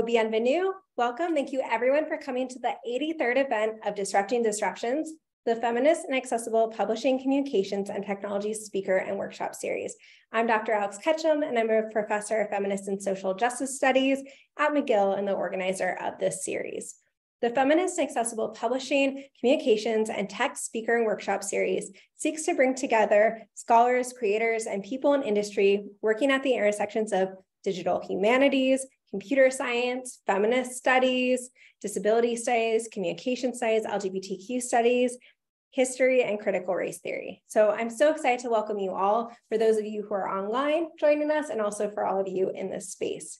bienvenue. Welcome. Thank you everyone for coming to the 83rd event of Disrupting Disruptions, the Feminist and Accessible Publishing Communications and Technology Speaker and Workshop Series. I'm Dr. Alex Ketchum, and I'm a professor of feminist and social justice studies at McGill and the organizer of this series. The Feminist and Accessible Publishing, Communications, and Tech Speaker and Workshop Series seeks to bring together scholars, creators, and people in industry working at the intersections of digital humanities, computer science, feminist studies, disability studies, communication studies, LGBTQ studies, history, and critical race theory. So I'm so excited to welcome you all for those of you who are online joining us and also for all of you in this space.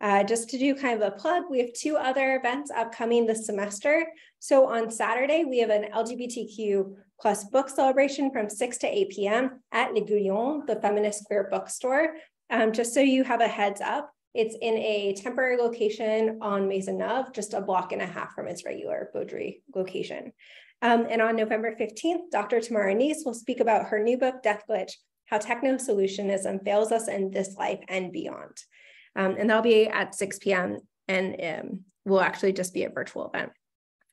Uh, just to do kind of a plug, we have two other events upcoming this semester. So on Saturday, we have an LGBTQ plus book celebration from 6 to 8 p.m. at L'Euguélionne, the feminist queer bookstore. Um, just so you have a heads up, it's in a temporary location on Maisonneuve, just a block and a half from its regular Beaudry location. Um, and on November 15th, Dr. Tamara Kneese will speak about her new book, Death Glitch, How Techno Solutionism Fails Us in This Life and Beyond. Um, and that'll be at 6 p.m. and um, will actually just be a virtual event.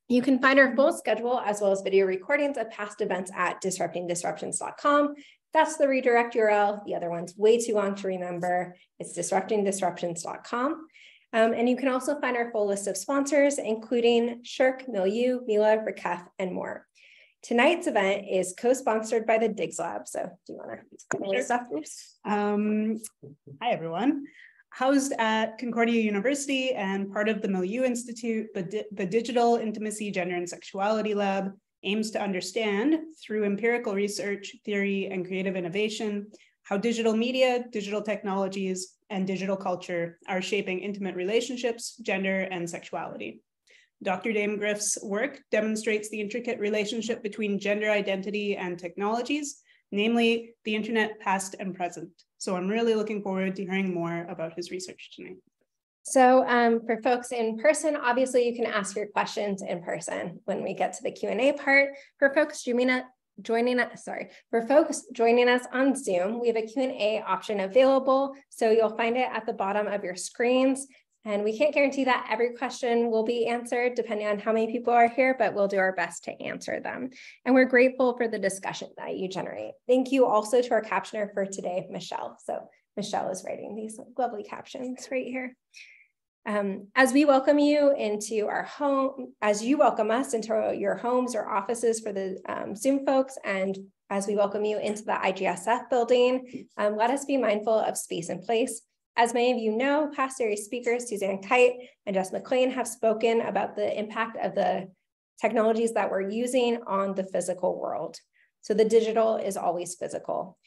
You can find our full schedule as well as video recordings of past events at disruptingdisruptions.com. That's the redirect URL. The other one's way too long to remember. It's disruptingdisruptions.com. Um, and you can also find our full list of sponsors, including SSHRC, Milieux, Mila, ReQEF, and more. Tonight's event is co-sponsored by the DIGS Lab. So do you want to sure. stuff? Um, hi, everyone. Housed at Concordia University and part of the Milieux Institute, the, Di the Digital Intimacy, Gender, and Sexuality Lab aims to understand through empirical research, theory, and creative innovation how digital media, digital technologies, and digital culture are shaping intimate relationships, gender, and sexuality. Dr. Dame Griff's work demonstrates the intricate relationship between gender identity and technologies, namely the internet past and present. So I'm really looking forward to hearing more about his research tonight. So um, for folks in person, obviously you can ask your questions in person when we get to the Q&A part. For folks us, joining us, sorry, for folks joining us on Zoom, we have a Q&A option available. So you'll find it at the bottom of your screens. And we can't guarantee that every question will be answered depending on how many people are here, but we'll do our best to answer them. And we're grateful for the discussion that you generate. Thank you also to our captioner for today, Michelle. So Michelle is writing these lovely captions right here. Um, as we welcome you into our home, as you welcome us into your homes or offices for the um, Zoom folks, and as we welcome you into the IGSF building, um, let us be mindful of space and place. As many of you know, past series speakers Suzanne Kite and Jess McLean have spoken about the impact of the technologies that we're using on the physical world. So the digital is always physical.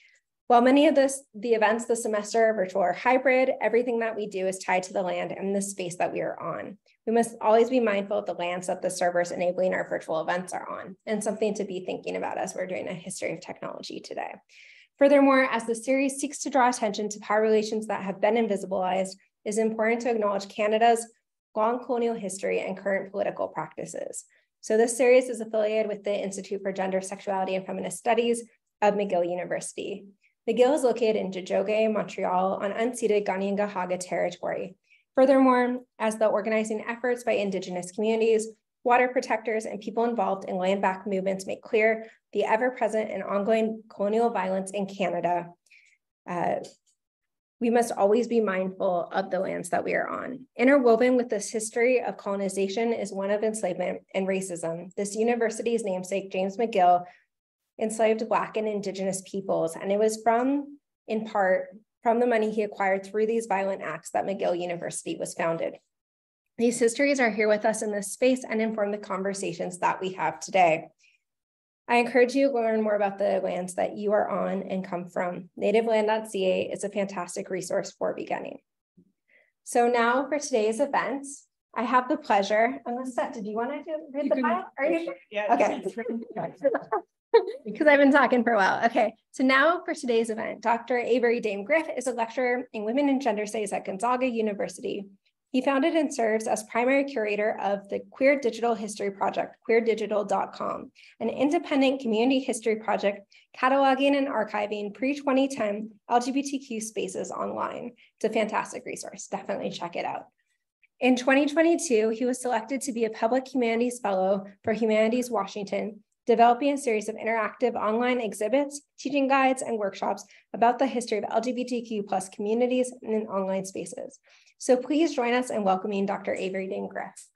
While many of this, the events this semester are virtual or hybrid, everything that we do is tied to the land and the space that we are on. We must always be mindful of the lands that the servers enabling our virtual events are on, and something to be thinking about as we're doing a history of technology today. Furthermore, as the series seeks to draw attention to power relations that have been invisibilized, it is important to acknowledge Canada's long colonial history and current political practices. So this series is affiliated with the Institute for Gender, Sexuality, and Feminist Studies of McGill University. McGill is located in Tiohtià:ke, Montreal on unceded Kanien'kehá:ka territory. Furthermore, as the organizing efforts by Indigenous communities, water protectors, and people involved in land back movements make clear the ever-present and ongoing colonial violence in Canada, uh, we must always be mindful of the lands that we are on. Interwoven with this history of colonization is one of enslavement and racism. This university's namesake, James McGill, enslaved Black and Indigenous peoples. And it was from, in part, from the money he acquired through these violent acts that McGill University was founded. These histories are here with us in this space and inform the conversations that we have today. I encourage you to learn more about the lands that you are on and come from. Nativeland.ca is a fantastic resource for beginning. So now for today's event, I have the pleasure, unless Seth, did you want to read you the file? Are you sure? Yeah. Okay. because I've been talking for a while. Okay, so now for today's event, Dr. Avery Dame Griff is a lecturer in women and gender studies at Gonzaga University. He founded and serves as primary curator of the Queer Digital History Project, queerdigital.com, an independent community history project cataloging and archiving pre-2010 LGBTQ spaces online. It's a fantastic resource. Definitely check it out. In 2022, he was selected to be a Public Humanities Fellow for Humanities Washington, developing a series of interactive online exhibits, teaching guides, and workshops about the history of LGBTQ plus communities in online spaces. So please join us in welcoming Dr. Avery Dame Griff.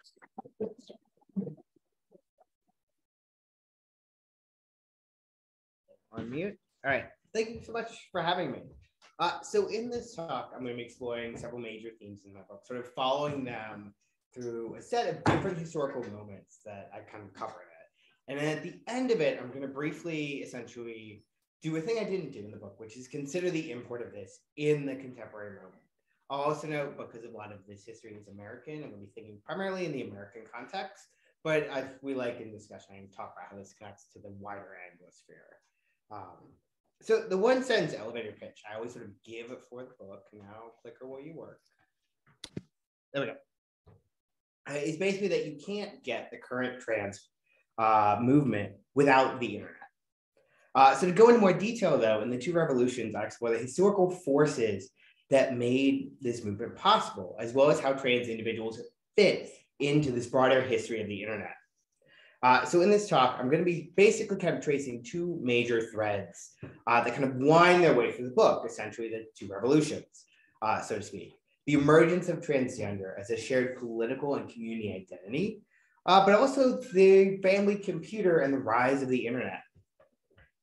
On mute. All right. Thank you so much for having me. Uh, so in this talk, I'm going to be exploring several major themes in my book, sort of following them through a set of different historical moments that I kind of cover. And then at the end of it, I'm going to briefly essentially do a thing I didn't do in the book, which is consider the import of this in the contemporary moment. I'll also note because a lot of this history is American, I'm going to be thinking primarily in the American context, but we like in discussion, can talk about how this connects to the wider Anglosphere. Um, so the one sentence elevator pitch I always sort of give for the book. Now clicker will you work? There we go. Uh, it's basically that you can't get the current trans uh, movement without the internet. Uh, so to go into more detail though, in the two revolutions, I explore the historical forces that made this movement possible, as well as how trans individuals fit into this broader history of the internet. Uh, so in this talk, I'm going to be basically kind of tracing two major threads uh, that kind of wind their way through the book, essentially the two revolutions, uh, so to speak. The emergence of transgender as a shared political and community identity, uh, but also the family computer and the rise of the internet.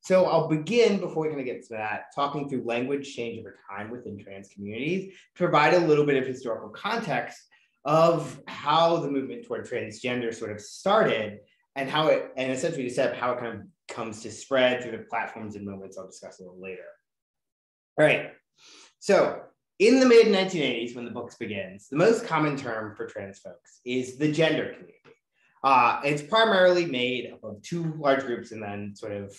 So I'll begin, before we're going to get to that, talking through language change over time within trans communities to provide a little bit of historical context of how the movement toward transgender sort of started and how it and essentially to set up how it kind of comes to spread through the platforms and moments I'll discuss a little later. All right. So in the mid 1980s, when the books begins, the most common term for trans folks is the gender community. Uh, it's primarily made up of two large groups and then sort of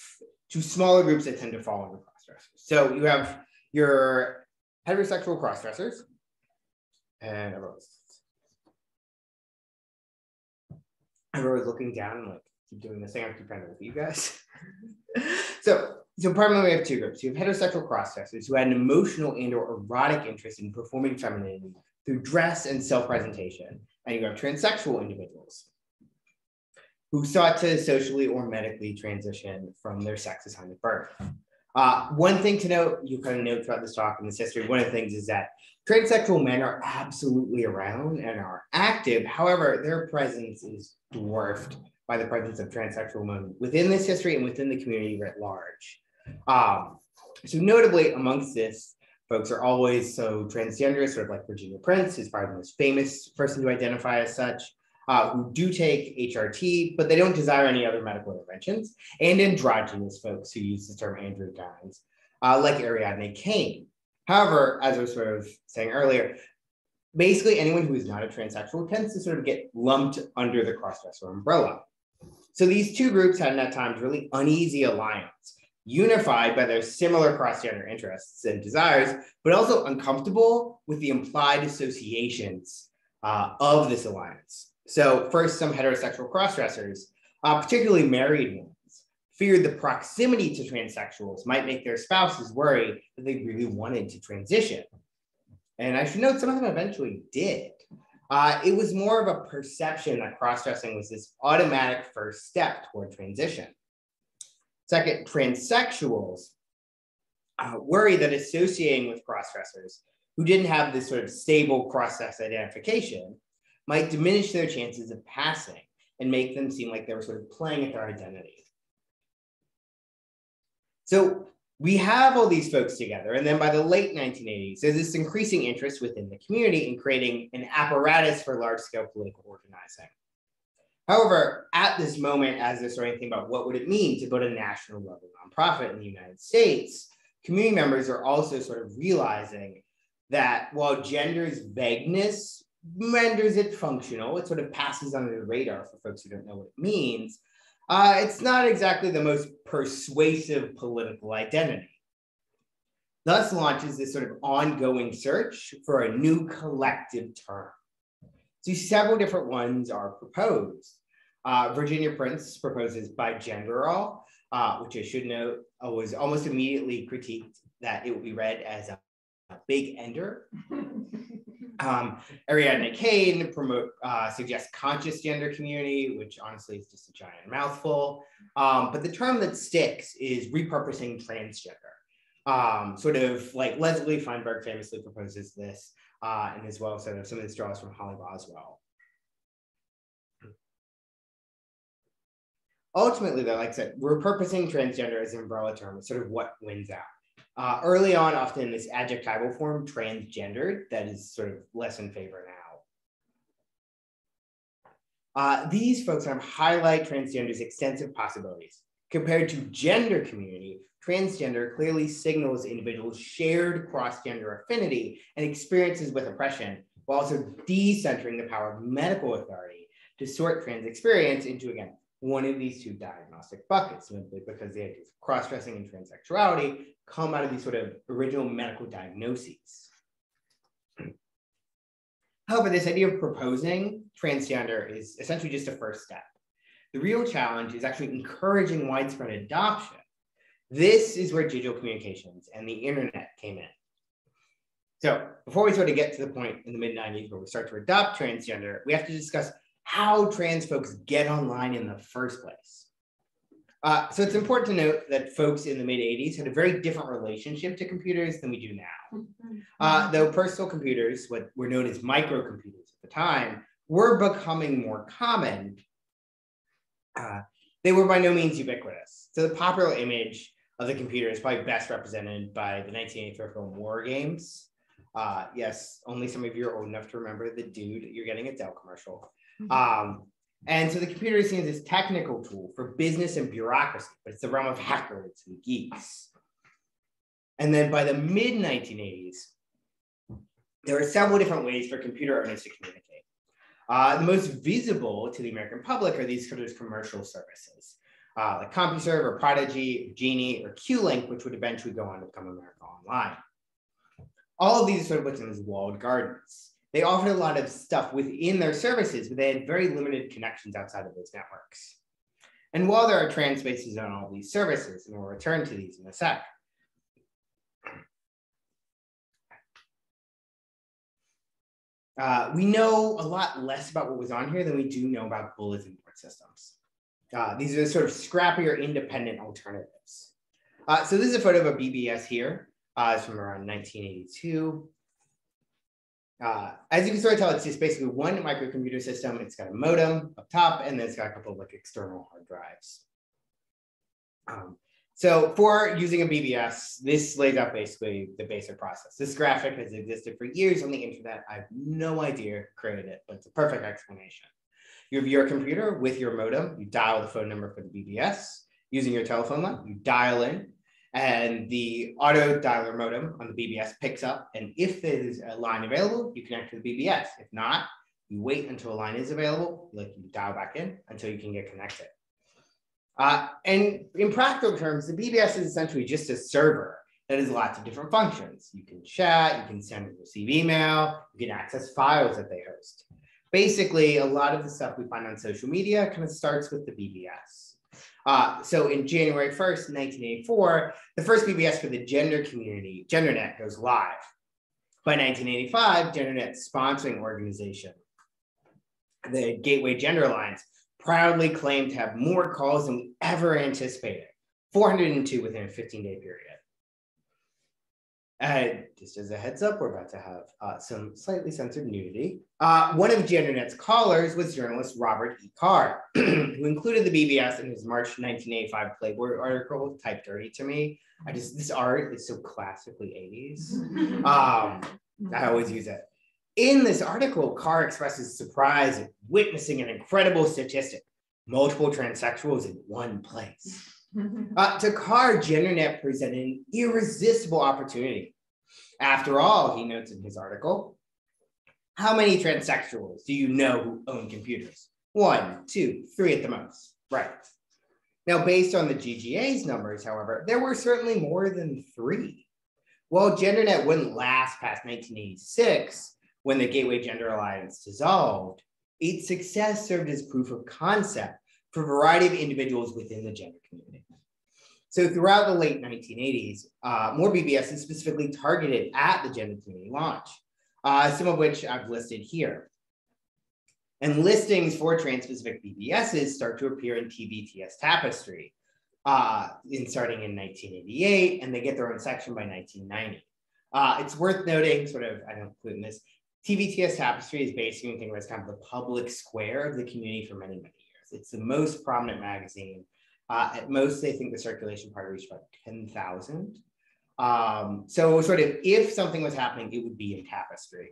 two smaller groups that tend to fall under crossdressers. So you have your heterosexual crossdressers, and everyone's everyone's looking down and like keep doing this thing. I keep trying to you guys. so, so primarily we have two groups. You have heterosexual crossdressers who had an emotional and or erotic interest in performing femininity through dress and self-presentation. And you have transsexual individuals who sought to socially or medically transition from their sex assigned at birth. Uh, one thing to note, you kind of note throughout this talk and this history, one of the things is that transsexual men are absolutely around and are active. However, their presence is dwarfed by the presence of transsexual women within this history and within the community writ large. Um, so notably amongst this, folks are always so transgender, sort of like Virginia Prince is probably the most famous person to identify as such, uh, who do take HRT, but they don't desire any other medical interventions, and androgynous folks who use the term androgynes, uh, like Ariadne Kane. However, as I was sort of saying earlier, basically anyone who is not a transsexual tends to sort of get lumped under the crossdresser umbrella. So these two groups had at times really uneasy alliance, unified by their similar cross-gender interests and desires, but also uncomfortable with the implied associations uh, of this alliance. So first, some heterosexual crossdressers, uh, particularly married ones, feared the proximity to transsexuals might make their spouses worry that they really wanted to transition. And I should note some of them eventually did. Uh, it was more of a perception that cross-dressing was this automatic first step toward transition. Second, transsexuals uh, worry that associating with cross-dressers who didn't have this sort of stable cross-sex identification might diminish their chances of passing and make them seem like they were sort of playing at their identity. So we have all these folks together. And then by the late 1980s, there's this increasing interest within the community in creating an apparatus for large scale political organizing. However, at this moment, as they're starting to think about what would it mean to build a national level nonprofit in the United States, community members are also sort of realizing that while gender's vagueness renders it functional, it sort of passes under the radar for folks who don't know what it means, uh, it's not exactly the most persuasive political identity. Thus launches this sort of ongoing search for a new collective term. So several different ones are proposed. Uh, Virginia Prince proposes bigenderal, uh, which I should note uh, was almost immediately critiqued that it would be read as a, a big ender. Um, Ariadne Kane promote uh, suggests conscious gender community, which honestly is just a giant mouthful. Um, but the term that sticks is repurposing transgender. Um, sort of like Leslie Feinberg famously proposes this, uh, and as well sort of some of this draws from Holly Boswell. Ultimately, though, like I said, repurposing transgender as an umbrella term is sort of what wins out. Uh, early on, often this adjectival form, transgendered, that is sort of less in favor now. Uh, these folks have highlight transgender's extensive possibilities. Compared to gender community, transgender clearly signals individuals' shared cross-gender affinity and experiences with oppression, while also decentering the power of medical authority to sort trans experience into, again, one of these two diagnostic buckets, simply because the ideas of cross-dressing and transsexuality come out of these sort of original medical diagnoses. However, this idea of proposing transgender is essentially just a first step. The real challenge is actually encouraging widespread adoption. This is where digital communications and the internet came in. So before we sort of get to the point in the mid 90s where we start to adopt transgender, we have to discuss how trans folks get online in the first place. Uh, so it's important to note that folks in the mid 80s had a very different relationship to computers than we do now. Mm-hmm. Uh, though personal computers, what were known as microcomputers at the time, were becoming more common, uh, they were by no means ubiquitous. So the popular image of the computer is probably best represented by the 1984 film War Games. Uh, yes, only some of you are old enough to remember the dude you're getting a Dell commercial. Mm-hmm. Um, and so the computer is seen as this technical tool for business and bureaucracy, but it's the realm of hackers and geeks. And then by the mid 1980s, there are several different ways for computer owners to communicate. Uh, the most visible to the American public are these sort of commercial services, uh, like CompuServe or Prodigy, or Genie, or QLink, which would eventually go on to become America Online. All of these are sort of what's known as walled gardens. They offered a lot of stuff within their services, but they had very limited connections outside of those networks. And while there are trans spaces on all these services, and we'll return to these in a sec, uh, we know a lot less about what was on here than we do know about bulletin board systems. Uh, these are sort of scrappier independent alternatives. Uh, so this is a photo of a BBS here. Uh, it's from around 1982. Uh, as you can sort of tell, it's just basically one microcomputer system. It's got a modem up top, and then it's got a couple of like external hard drives. Um, so for using a BBS, this lays out basically the basic process. This graphic has existed for years on the internet. I have no idea who created it, but it's a perfect explanation. You have your computer with your modem. You dial the phone number for the BBS. Using your telephone line, you dial in and the auto dialer modem on the BBS picks up. And if there's a line available, you connect to the BBS. If not, you wait until a line is available, like you dial back in until you can get connected. Uh, and in practical terms, the BBS is essentially just a server that has lots of different functions. You can chat, you can send and receive email, you can access files that they host. Basically, a lot of the stuff we find on social media kind of starts with the BBS. Uh, so in January 1st, 1984, the first BBS for the gender community, GenderNet, goes live. By 1985, GenderNet's sponsoring organization, the Gateway Gender Alliance, proudly claimed to have more calls than we ever anticipated, 402 within a 15 day period. And just as a heads up, we're about to have uh, some slightly censored nudity. Uh, one of GenderNet's callers was journalist Robert E. Carr, who included the BBS in his March 1985 Playboy article, Type Dirty to Me. I just, this art is so classically 80s. Um, I always use it. In this article, Carr expresses surprise at witnessing an incredible statistic multiple transsexuals in one place. Uh, to Carr, GenderNet presented an irresistible opportunity. After all, he notes in his article, how many transsexuals do you know who own computers? One, two, three at the most. Right. Now, based on the GGA's numbers, however, there were certainly more than three. While GenderNet wouldn't last past 1986, when the Gateway Gender Alliance dissolved, its success served as proof of concept for a variety of individuals within the gender community. So throughout the late 1980s, uh, more BBS is specifically targeted at the gender community launch. uh, some of which I've listed here. And listings for trans-specific BBSs start to appear in TVTS Tapestry, uh, in starting in 1988, and they get their own section by 1990. Uh, it's worth noting, sort of, I don't include in this, TVTS Tapestry is basically think of as kind of the public square of the community for many, many years. It's the most prominent magazine. Uh, at most, they think the circulation part reached about 10,000. Um, so sort of if something was happening, it would be in Tapestry.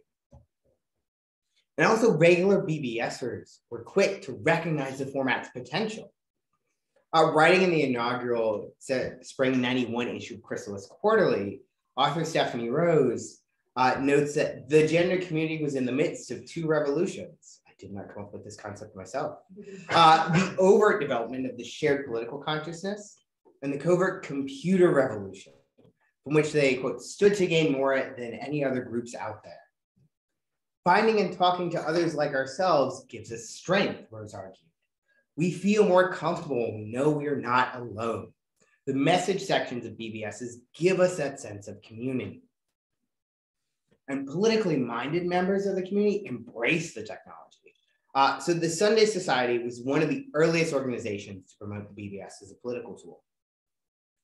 And also regular BBSers were quick to recognize the format's potential. Uh, writing in the inaugural spring 91 issue of Chrysalis Quarterly, author Stephanie Rose uh, notes that the gender community was in the midst of two revolutions. Did not come up with this concept myself. Uh, the overt development of the shared political consciousness and the covert computer revolution, from which they, quote, stood to gain more than any other groups out there. Finding and talking to others like ourselves gives us strength, Rose argued. We feel more comfortable when we know we are not alone. The message sections of BBSs give us that sense of community. And politically minded members of the community embrace the technology. Uh, so the Sunday Society was one of the earliest organizations to promote the BBS as a political tool.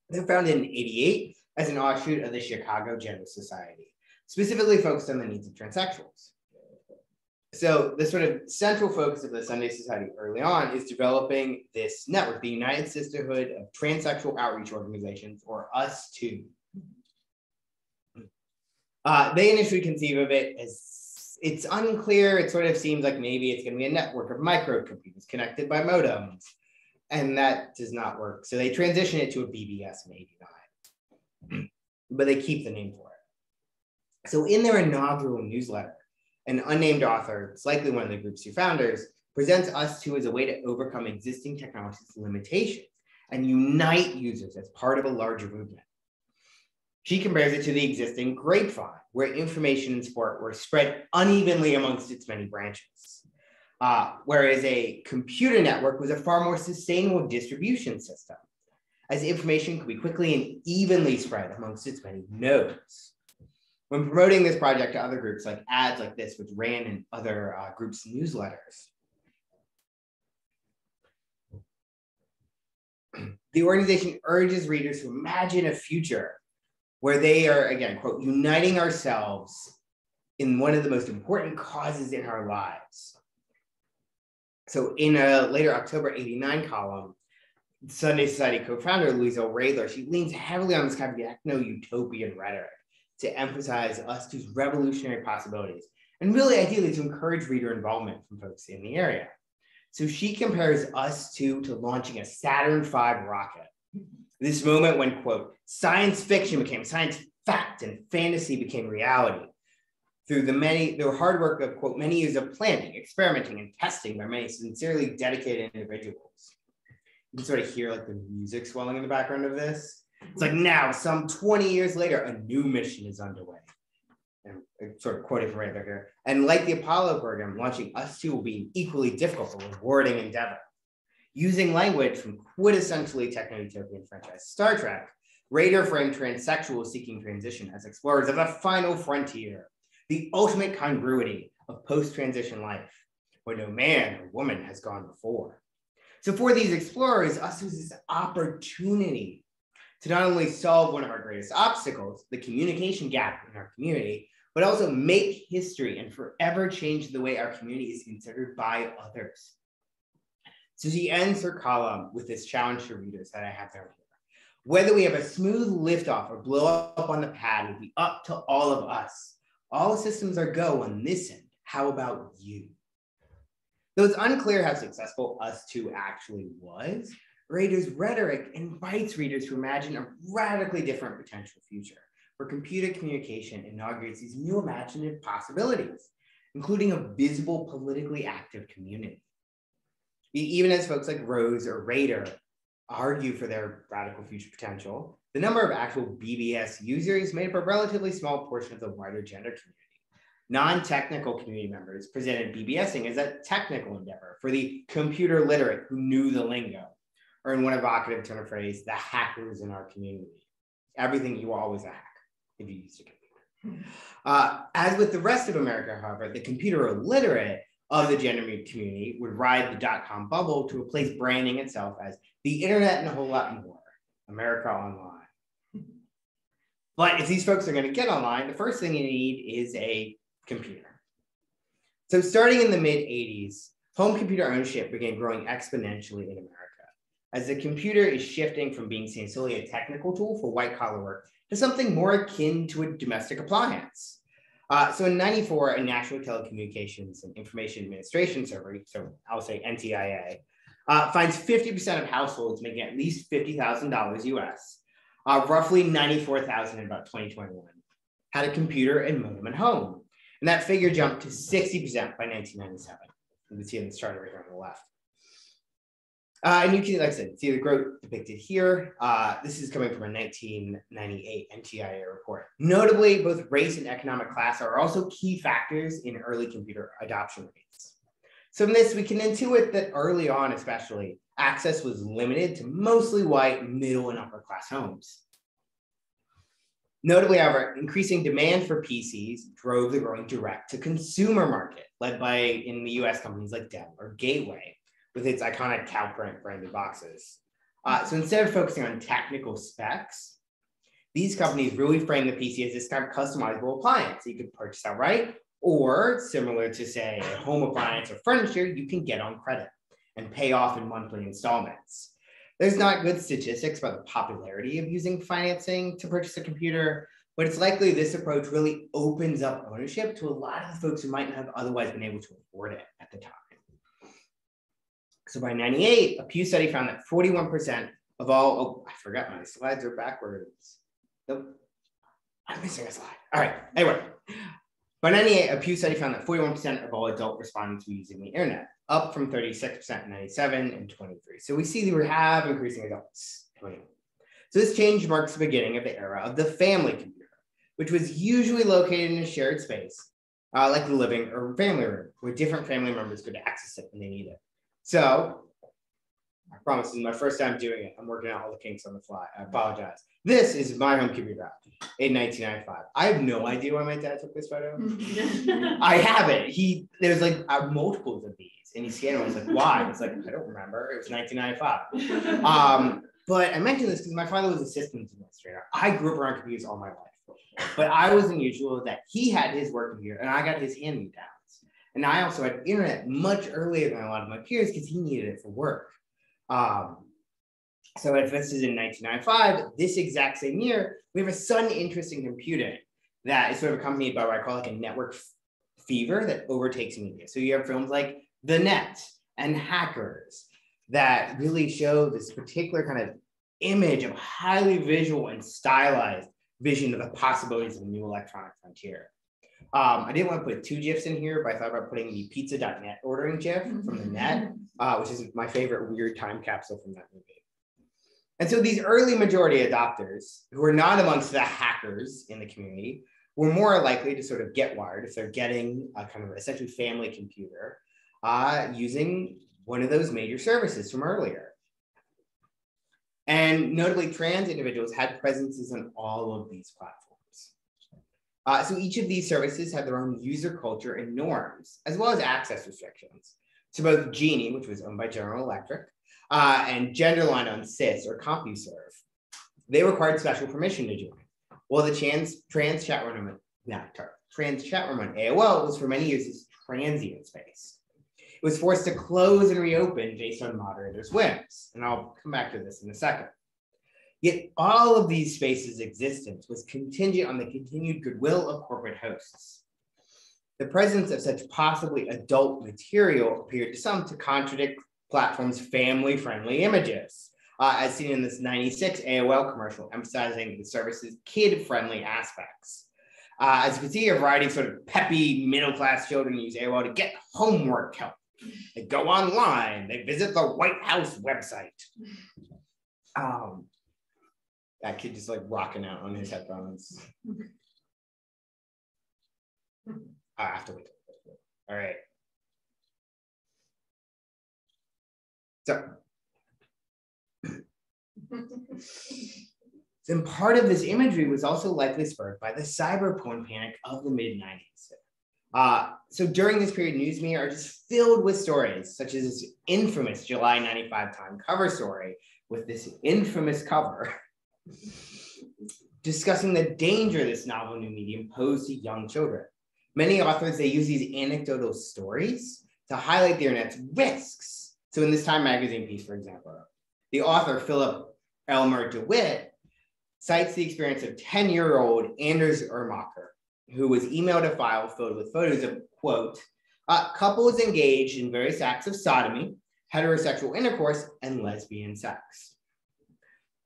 They were founded in 88 as an offshoot of the Chicago Gender Society, specifically focused on the needs of transsexuals so the sort of central focus of the Sunday Society early on is developing this network, the United Sisterhood of Transsexual Outreach Organizations, or US2. Uh, they initially conceive of it as it's unclear. It sort of seems like maybe it's going to be a network of microcomputers connected by modems, and that does not work. So they transition it to a BBS in '89, but they keep the name for it. So in their inaugural newsletter, an unnamed author, it's likely one of the group's two founders, presents US2 as a way to overcome existing technology's limitations and unite users as part of a larger movement. She compares it to the existing grapevine, where information and support were spread unevenly amongst its many branches. Uh, whereas a computer network was a far more sustainable distribution system, as information could be quickly and evenly spread amongst its many nodes. When promoting this project to other groups, like ads like this, which ran in other uh, groups' newsletters, the organization urges readers to imagine a future where they are, again, quote, uniting ourselves in one of the most important causes in our lives. So in a later October 89 column, Sunday Society co-founder Louise L. she leans heavily on this kind of techno-utopian rhetoric to emphasize US2's revolutionary possibilities and really ideally to encourage reader involvement from folks in the area. So she compares US2 to launching a Saturn V rocket. This moment when, quote, science fiction became science fact and fantasy became reality through the many, the hard work of, quote, many years of planning, experimenting, and testing by many sincerely dedicated individuals. You can sort of hear like the music swelling in the background of this. It's like now, some 20 years later, a new mission is underway. And sort of quoting from right back here. And like the Apollo program, launching US2 will be an equally difficult but rewarding endeavor. Using language from quintessentially techno-utopian franchise Star Trek, Rader frame transsexuals seeking transition as explorers of the final frontier, the ultimate congruity of post-transition life, where no man or woman has gone before. So for these explorers, us is this opportunity to not only solve one of our greatest obstacles, the communication gap in our community, but also make history and forever change the way our community is considered by others. So she ends her column with this challenge to readers that I have down here. Whether we have a smooth liftoff or blow up on the pad will be up to all of us. All systems are go on this end. How about you? Though it's unclear how successful US2 actually was, Rader's rhetoric invites readers to imagine a radically different potential future, where computer communication inaugurates these new imaginative possibilities, including a visible, politically active community. Even as folks like Rose or Rader argue for their radical future potential, the number of actual BBS users made up a relatively small portion of the wider gender community. Non-technical community members presented BBSing as a technical endeavor for the computer literate who knew the lingo or in one evocative turn of phrase, the hackers in our community. Everything you always a hack if you use a computer. Uh, as with the rest of America, however, the computer illiterate of the gender community would ride the dot-com bubble to replace branding itself as the internet and a whole lot more, America Online. But if these folks are going to get online, the first thing you need is a computer. So starting in the mid 80s, home computer ownership began growing exponentially in America as the computer is shifting from being seen solely a technical tool for white collar work to something more akin to a domestic appliance. Uh, so in 94, a National Telecommunications and Information Administration survey, so I'll say NTIA, uh, finds 50% of households making at least $50,000 US, uh, roughly 94,000 in about 2021, had a computer and modem at home. And that figure jumped to 60% by 1997. You can see in the chart right here on the left. Uh, and you can, like I said, see the growth depicted here. Uh, this is coming from a 1998 NTIA report. Notably, both race and economic class are also key factors in early computer adoption rates. So from this, we can intuit that early on, especially, access was limited to mostly white middle and upper class homes. Notably, however, increasing demand for PCs drove the growing direct to consumer market, led by in the US companies like Dell or Gateway, with its iconic cow print branded boxes. Uh, so instead of focusing on technical specs, these companies really frame the PC as this kind of customizable appliance you could purchase outright, or similar to say a home appliance or furniture, you can get on credit and pay off in monthly installments. There's not good statistics about the popularity of using financing to purchase a computer, but it's likely this approach really opens up ownership to a lot of the folks who might not have otherwise been able to afford it at the time. So by 98, a Pew study found that 41% of all, oh, I forgot my slides are backwards. Nope, I'm missing a slide. All right, anyway. By 98, a Pew study found that 41% of all adult respondents were using the internet, up from 36% in 97 and 23. So we see that we have increasing adults. So this change marks the beginning of the era of the family computer, which was usually located in a shared space, uh, like the living or family room, where different family members could access it when they need it. So I promise this is my first time doing it. I'm working out all the kinks on the fly. I apologize. This is my home computer in 1995. I have no idea why my dad took this photo. I have it. He there's like uh, multiples of these, and he scanned one. He's like, "Why?" It's like I don't remember. It was 1995. Um, but I mentioned this because my father was a systems administrator. I grew up around computers all my life, but I was unusual that he had his work computer and I got his hand me down. And I also had internet much earlier than a lot of my peers because he needed it for work. Um, so if this is in 1995, this exact same year, we have a sudden interest in computing that is sort of accompanied by what I call like a network fever that overtakes media. So you have films like The Net and Hackers that really show this particular kind of image of highly visual and stylized vision of the possibilities of a new electronic frontier. Um, I didn't want to put two GIFs in here, but I thought about putting the pizza.net ordering GIF from the net, uh, which is my favorite weird time capsule from that movie. And so these early majority adopters, who are not amongst the hackers in the community, were more likely to sort of get wired if they're getting a kind of essentially family computer uh, using one of those major services from earlier. And notably, trans individuals had presences on all of these platforms. Uh, so each of these services have their own user culture and norms, as well as access restrictions. So both Genie, which was owned by General Electric, uh, and Genderline on CIS or CompuServe, they required special permission to join. While the trans, trans chat room, not trans chat room on AOL was for many years this transient space. It was forced to close and reopen based on moderators' whims. And I'll come back to this in a second. Yet all of these spaces' existence was contingent on the continued goodwill of corporate hosts. The presence of such possibly adult material appeared to some to contradict platform's family-friendly images, uh, as seen in this 96 AOL commercial emphasizing the service's kid-friendly aspects. Uh, as you can see, a variety of sort of peppy middle-class children use AOL to get homework help. They go online, they visit the White House website. Um, that kid just like rocking out on his headphones. I have to wait. All right. So, then part of this imagery was also likely spurred by the cyber porn panic of the mid 90s. Uh, so during this period, news media are just filled with stories, such as this infamous July 95 Time cover story with this infamous cover discussing the danger this novel new medium posed to young children. Many authors, they use these anecdotal stories to highlight the internet's risks. So in this Time magazine piece, for example, the author, Philip Elmer DeWitt, cites the experience of 10-year-old Anders Ermacher, who was emailed a file filled with photos of, quote, uh, couples engaged in various acts of sodomy, heterosexual intercourse, and lesbian sex.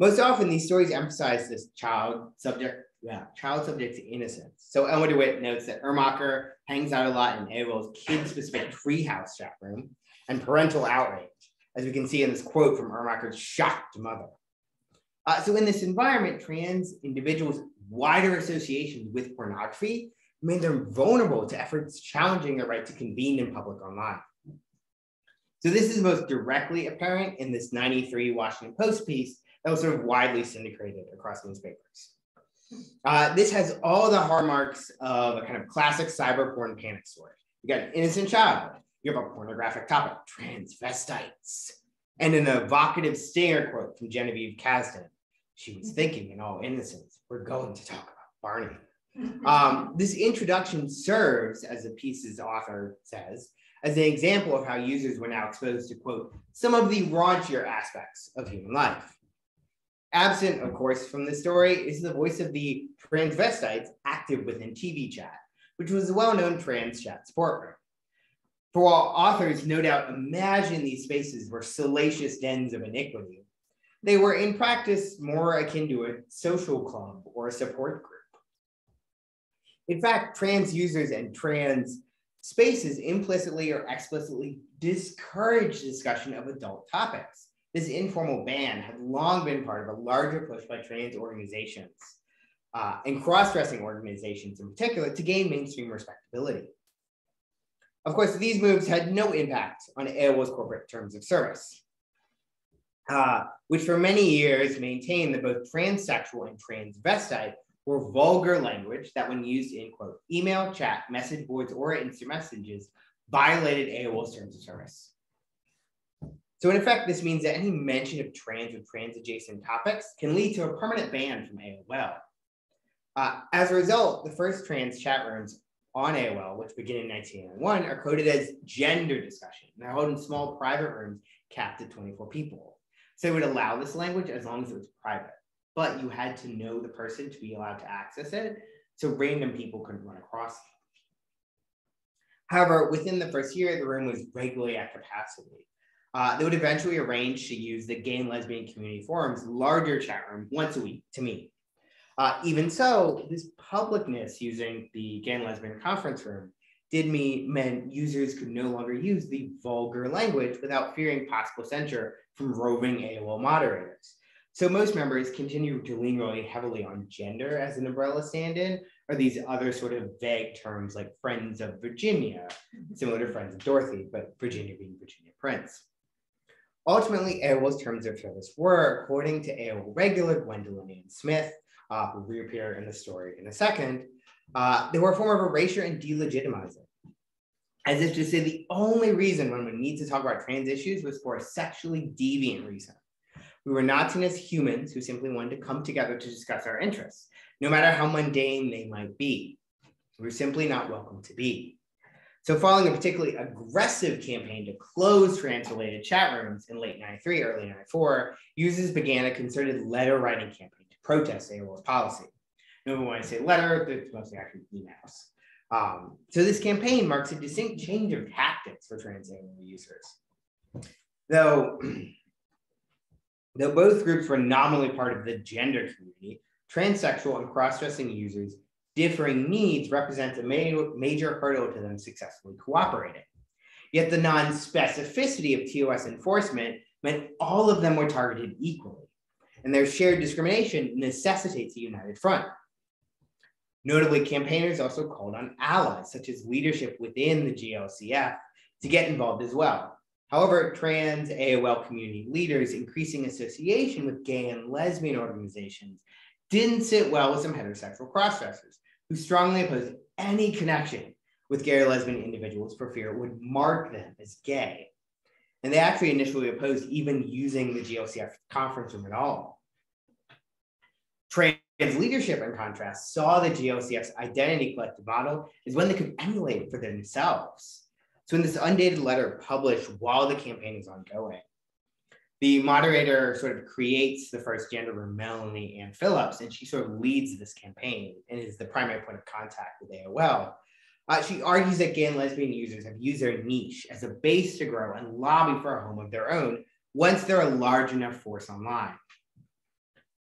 Most often, these stories emphasize this child subject, yeah, child subject's innocence. So Elmer DeWitt notes that Ermacher hangs out a lot in AOL's kid-specific treehouse chat room and parental outrage, as we can see in this quote from Ermacher's shocked mother. Uh, so in this environment, trans individuals' wider associations with pornography made them vulnerable to efforts challenging their right to convene in public online. So this is most directly apparent in this 93 Washington Post piece that was sort of widely syndicated across newspapers. Uh, this has all the hallmarks of a kind of classic cyber porn panic story. You got an innocent child, you have a pornographic topic, transvestites, and an evocative stinger quote from Genevieve Kasdan. She was thinking in all innocence, we're going to talk about Barney. Um, this introduction serves, as the piece's author says, as an example of how users were now exposed to, quote, some of the raunchier aspects of human life. Absent, of course, from the story is the voice of the transvestites active within TV chat, which was a well-known trans chat support group. For while authors no doubt imagine these spaces were salacious dens of iniquity, they were in practice more akin to a social club or a support group. In fact, trans users and trans spaces implicitly or explicitly discourage discussion of adult topics this informal ban had long been part of a larger push by trans organizations uh, and cross-dressing organizations in particular to gain mainstream respectability. Of course, these moves had no impact on AOL's corporate terms of service, uh, which for many years maintained that both transsexual and transvestite were vulgar language that when used in quote, email, chat, message boards, or instant messages violated AOL's terms of service. So in effect, this means that any mention of trans or trans adjacent topics can lead to a permanent ban from AOL. Uh, as a result, the first trans chat rooms on AOL, which begin in 1991, are coded as gender discussion. They're held in small private rooms capped at 24 people. So it would allow this language as long as it was private, but you had to know the person to be allowed to access it. So random people couldn't run across it. However, within the first year, the room was regularly at capacity. Uh, they would eventually arrange to use the gay and lesbian community forum's larger chat room once a week to meet. Uh, even so, this publicness using the gay and lesbian conference room did mean users could no longer use the vulgar language without fearing possible censure from roving AOL moderators. So most members continue to lean really heavily on gender as an umbrella stand-in, or these other sort of vague terms like Friends of Virginia, similar to Friends of Dorothy, but Virginia being Virginia Prince. Ultimately, AOL's terms of service were, according to AOL regular Gwendolyn Ann Smith, uh, who reappear in the story in a second, uh, they were a form of erasure and delegitimizing. As if to say the only reason one would need to talk about trans issues was for a sexually deviant reason. We were not seen as humans who simply wanted to come together to discuss our interests, no matter how mundane they might be. We were simply not welcome to be. So following a particularly aggressive campaign to close trans-related chat rooms in late 93, early 94, users began a concerted letter writing campaign to protest AOL's policy. No one want to say letter, it's mostly actually emails. Um, so this campaign marks a distinct change of tactics for trans AOL users. Though, though both groups were nominally part of the gender community, transsexual and cross-dressing users differing needs represents a ma major hurdle to them successfully cooperating. Yet the non-specificity of TOS enforcement meant all of them were targeted equally, and their shared discrimination necessitates a united front. Notably, campaigners also called on allies, such as leadership within the GLCF, to get involved as well. However, trans AOL community leaders' increasing association with gay and lesbian organizations didn't sit well with some heterosexual crossdressers who strongly opposed any connection with gay or lesbian individuals for fear it would mark them as gay. And they actually initially opposed even using the GLCF conference room at all. Trans leadership, in contrast, saw the GLCF's identity collective model as one they could emulate for themselves. So in this undated letter published while the campaign is ongoing, the moderator sort of creates the first gender room, Melanie Ann Phillips, and she sort of leads this campaign and is the primary point of contact with AOL. Uh, she argues that gay and lesbian users have used their niche as a base to grow and lobby for a home of their own once they're a large enough force online.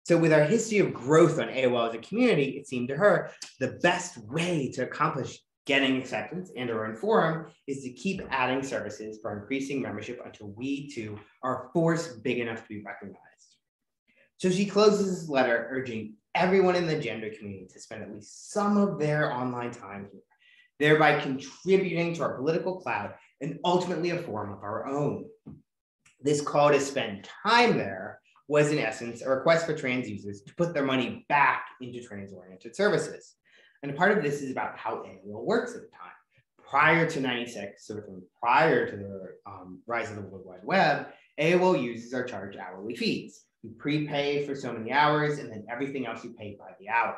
So, with our history of growth on AOL as a community, it seemed to her the best way to accomplish getting acceptance and our own forum is to keep adding services for increasing membership until we too are a force big enough to be recognized. So she closes this letter urging everyone in the gender community to spend at least some of their online time here thereby contributing to our political cloud and ultimately a form of our own. This call to spend time there was in essence a request for trans users to put their money back into trans-oriented services. And part of this is about how AOL works at the time. Prior to 96, sort of prior to the um, rise of the World Wide Web, AOL users are charged hourly fees. You prepay for so many hours, and then everything else you pay by the hour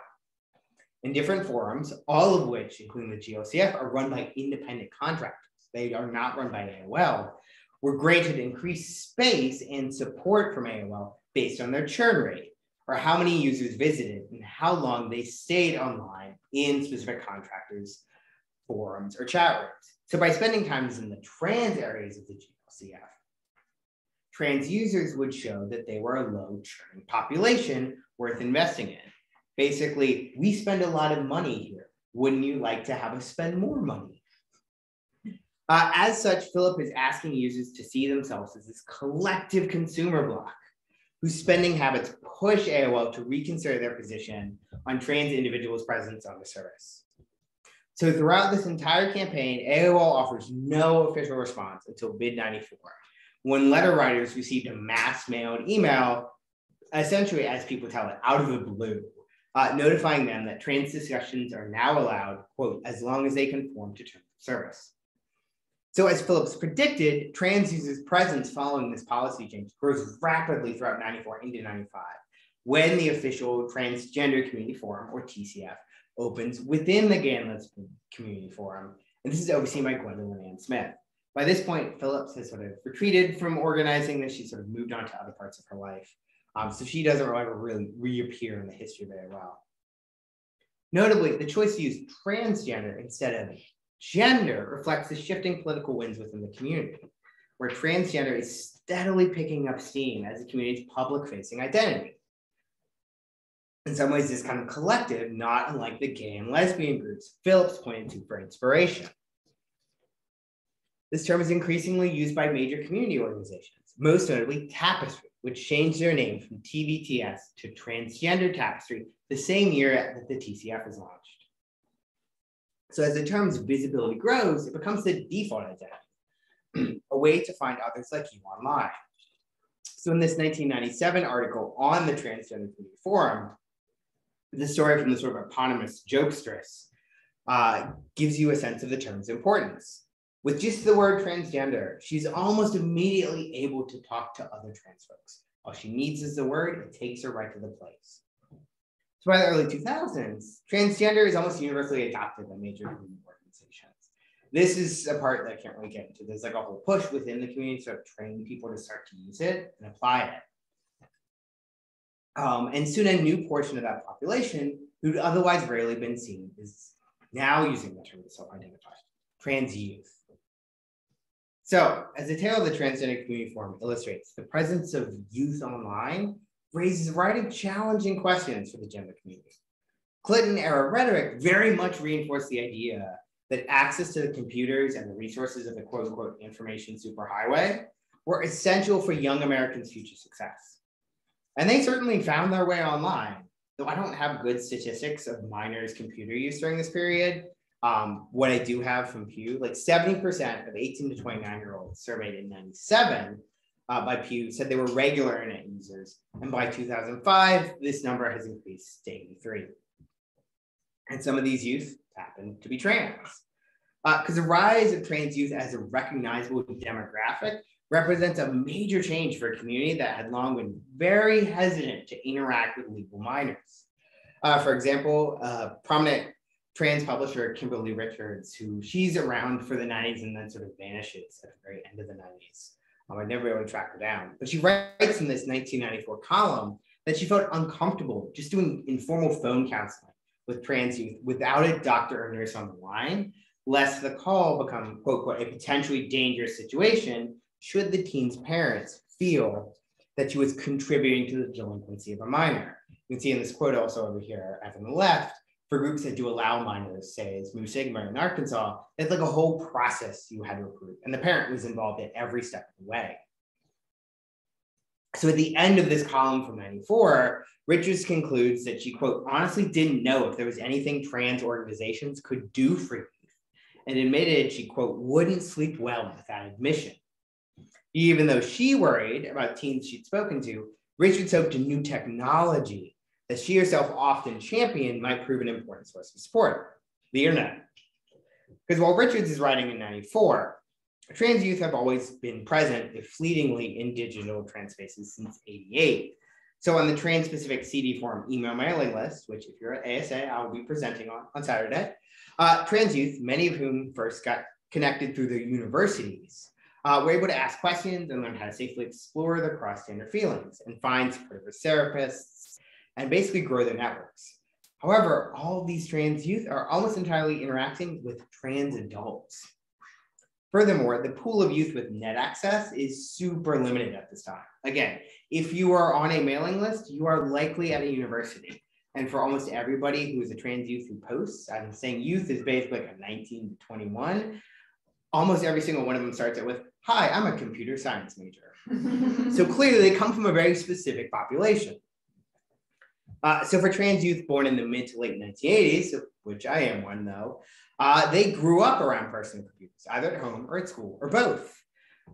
in different forums, all of which, including the GLCF, are run by independent contractors. They are not run by AOL, were granted increased space and support from AOL based on their churn rate or how many users visited and how long they stayed online in specific contractors' forums or chat rooms. So by spending time in the trans areas of the GLCF, trans users would show that they were a low churn population worth investing in. Basically, we spend a lot of money here. Wouldn't you like to have us spend more money? Uh, as such, Phillips is asking users to see themselves as this collective consumer block whose spending habits push AOL to reconsider their position on trans individuals' presence on the service. So throughout this entire campaign, AOL offers no official response until mid 94, when letter writers received a mass mailed email, essentially, as people tell it, out of the blue, uh, notifying them that trans discussions are now allowed, quote, as long as they conform to terms of service. So as Phillips predicted, trans users' presence following this policy change grows rapidly throughout 94 into 95, when the official Transgender Community Forum, or TCF, opens within the Gay Community Forum. And this is overseen by Gwendolyn Ann Smith. By this point, Phillips has sort of retreated from organizing this. She's sort of moved on to other parts of her life. Um, so she doesn't ever really reappear in the history very well. Notably, the choice to use transgender instead of gender reflects the shifting political winds within the community, where transgender is steadily picking up steam as the community's public facing identity. In some ways, this kind of collective, not unlike the gay and lesbian groups Phillips pointed to for inspiration. This term is increasingly used by major community organizations, most notably Tapestry, which changed their name from TVTS to Transgender Tapestry the same year that the TCF was launched. So as the term's visibility grows, it becomes the default identity, a way to find others like you online. So in this 1997 article on the Transgender Community Forum, the story from the sort of eponymous jokestress uh, gives you a sense of the term's importance. With just the word transgender, she's almost immediately able to talk to other trans folks. All she needs is the word, it takes her right to the place. So by the early 2000s, transgender is almost universally adopted by major community organizations. This is a part that I can't really get into. There's like a whole push within the community to train people to start to use it and apply it. Um, and soon a new portion of that population who'd otherwise rarely been seen is now using the term to self-identify, trans youth. So, as the tale of the transgender community forum illustrates, the presence of youth online raises a variety of challenging questions for the gender community. Clinton era rhetoric very much reinforced the idea that access to the computers and the resources of the quote unquote information superhighway were essential for young Americans' future success. And they certainly found their way online, though I don't have good statistics of minors' computer use during this period. Um, what I do have from Pew, like 70% of 18 to 29 year olds surveyed in 97 uh, by Pew said they were regular internet users. And by 2005, this number has increased to 83. And some of these youth happen to be trans. Because uh, the rise of trans youth as a recognizable demographic represents a major change for a community that had long been very hesitant to interact with legal minors. Uh, for example, prominent trans publisher Kimberly Richards, who she's around for the 90s and then sort of vanishes at the very end of the 90s. Um, I never really tracked her down, but she writes in this 1994 column that she felt uncomfortable just doing informal phone counseling with trans youth without a doctor or nurse on the line, lest the call become, quote, quote, a potentially dangerous situation should the teen's parents feel that she was contributing to the delinquency of a minor. You can see in this quote also over here on the left, for groups that do allow minors, say as Mu Sigma in Arkansas, it's like a whole process you had to approve. And the parent was involved at every step of the way. So at the end of this column from 94, Richards concludes that she, quote, honestly didn't know if there was anything trans organizations could do for youth and admitted she, quote, wouldn't sleep well with that admission. Even though she worried about teens she'd spoken to, Richards hoped a new technology that she herself often championed might prove an important source of support, the internet. Because while Richards is writing in 94, trans youth have always been present, if fleetingly, in digital trans spaces since 88. So on the Trans Pacific CD Forum email mailing list, which if you're at ASA, I will be presenting on on Saturday, uh, trans youth, many of whom first got connected through their universities, uh, were able to ask questions and learn how to safely explore their cross-gender feelings and find supportive therapists, and basically grow their networks. However, all these trans youth are almost entirely interacting with trans adults. Furthermore, the pool of youth with net access is super limited at this time. Again, if you are on a mailing list, you are likely at a university. And for almost everybody who is a trans youth who posts, I'm saying youth is basically like a 19 to 21. Almost every single one of them starts out with, Hi, I'm a computer science major. so clearly they come from a very specific population. Uh, so for trans youth born in the mid to late 1980s, which I am one though, uh, they grew up around personal computers, either at home or at school or both.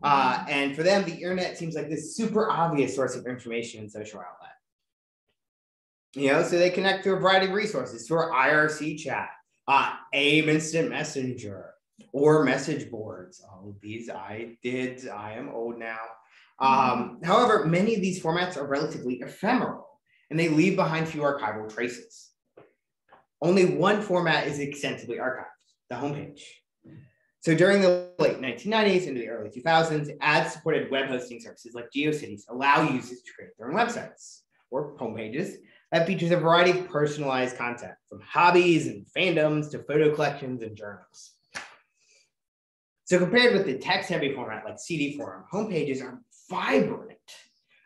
Uh, and for them, the internet seems like this super obvious source of information and social outlet. You know, so they connect to a variety of resources through our IRC chat, uh, AIM Instant Messenger, or message boards. All of these I did, I am old now. Um, however, many of these formats are relatively ephemeral and they leave behind few archival traces. Only one format is extensively archived, the homepage. So during the late 1990s into the early 2000s, ad-supported web hosting services like GeoCities allow users to create their own websites or homepages that features a variety of personalized content from hobbies and fandoms to photo collections and journals. So compared with the text-heavy format like CD forum, homepages are vibrant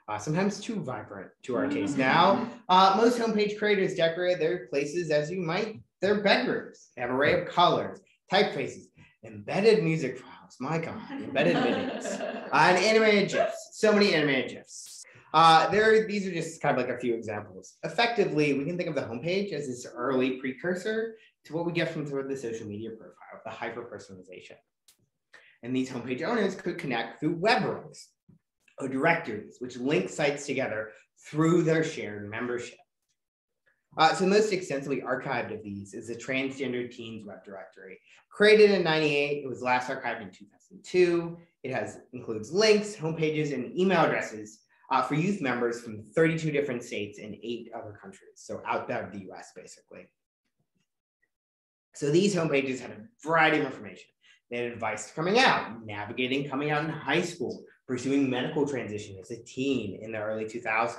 uh, sometimes too vibrant to our taste. Now, uh, most homepage creators decorate their places as you might their bedrooms. Have array of colors, typefaces, embedded music files. My God, embedded videos, uh, and animated GIFs. So many animated GIFs. Uh, there, these are just kind of like a few examples. Effectively, we can think of the homepage as this early precursor to what we get from sort of the social media profile, the hyper personalization. And these homepage owners could connect through web rings or directories, which link sites together through their shared membership. Uh, so most extensively archived of these is the Transgender Teens Web Directory. Created in 98, it was last archived in 2002. It has includes links, homepages, and email addresses uh, for youth members from 32 different states and eight other countries. So outside of the US, basically. So these homepages had a variety of information. They had advice coming out, navigating coming out in high school, pursuing medical transition as a teen in the early 2000s.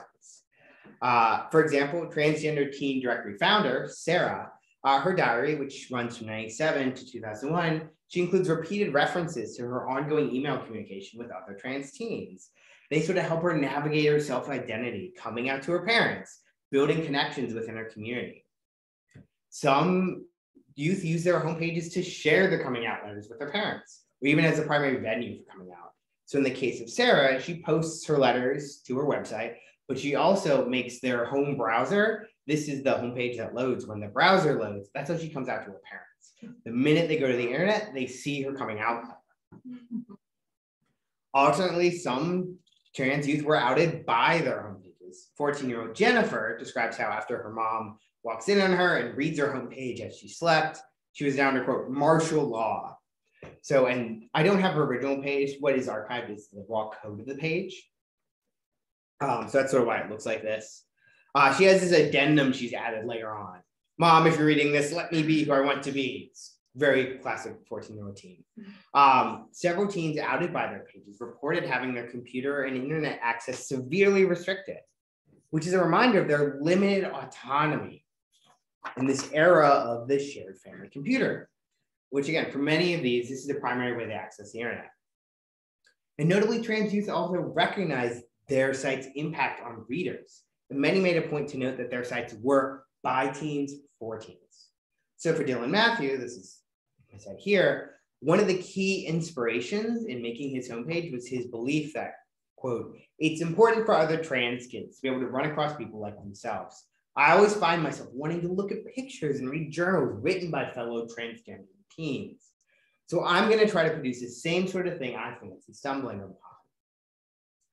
Uh, for example, transgender teen directory founder, Sarah, uh, her diary, which runs from 97 to 2001, she includes repeated references to her ongoing email communication with other trans teens. They sort of help her navigate her self-identity, coming out to her parents, building connections within her community. Some youth use their homepages to share their coming out letters with their parents, or even as a primary venue for coming out. So in the case of Sarah, she posts her letters to her website, but she also makes their home browser. This is the homepage that loads. When the browser loads, that's how she comes out to her parents. The minute they go to the internet, they see her coming out. Alternately, some trans youth were outed by their homepages. 14 year old Jennifer describes how after her mom walks in on her and reads her homepage as she slept, she was down to quote martial law. So, and I don't have her original page. What is archived is the raw code of the page. Um, so that's sort of why it looks like this. Uh, she has this addendum she's added later on. Mom, if you're reading this, let me be who I want to be. It's very classic 14 year old teen. Um, several teens outed by their pages reported having their computer and internet access severely restricted, which is a reminder of their limited autonomy in this era of the shared family computer, which again, for many of these, this is the primary way they access the internet. And notably, trans youth also recognize their site's impact on readers. And many made a point to note that their sites were by teens for teens. So for Dylan Matthew, this is I said here, one of the key inspirations in making his homepage was his belief that, quote, it's important for other trans kids to be able to run across people like themselves. I always find myself wanting to look at pictures and read journals written by fellow transgender teens. So I'm going to try to produce the same sort of thing I fancy stumbling upon.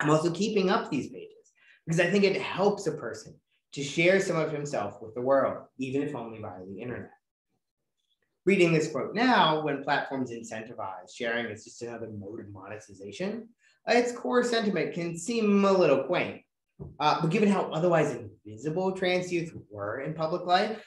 I'm also keeping up these pages because I think it helps a person to share some of himself with the world, even if only via the internet. Reading this quote now, when platforms incentivize sharing as just another mode of monetization, its core sentiment can seem a little quaint. Uh, but given how otherwise invisible trans youth were in public life,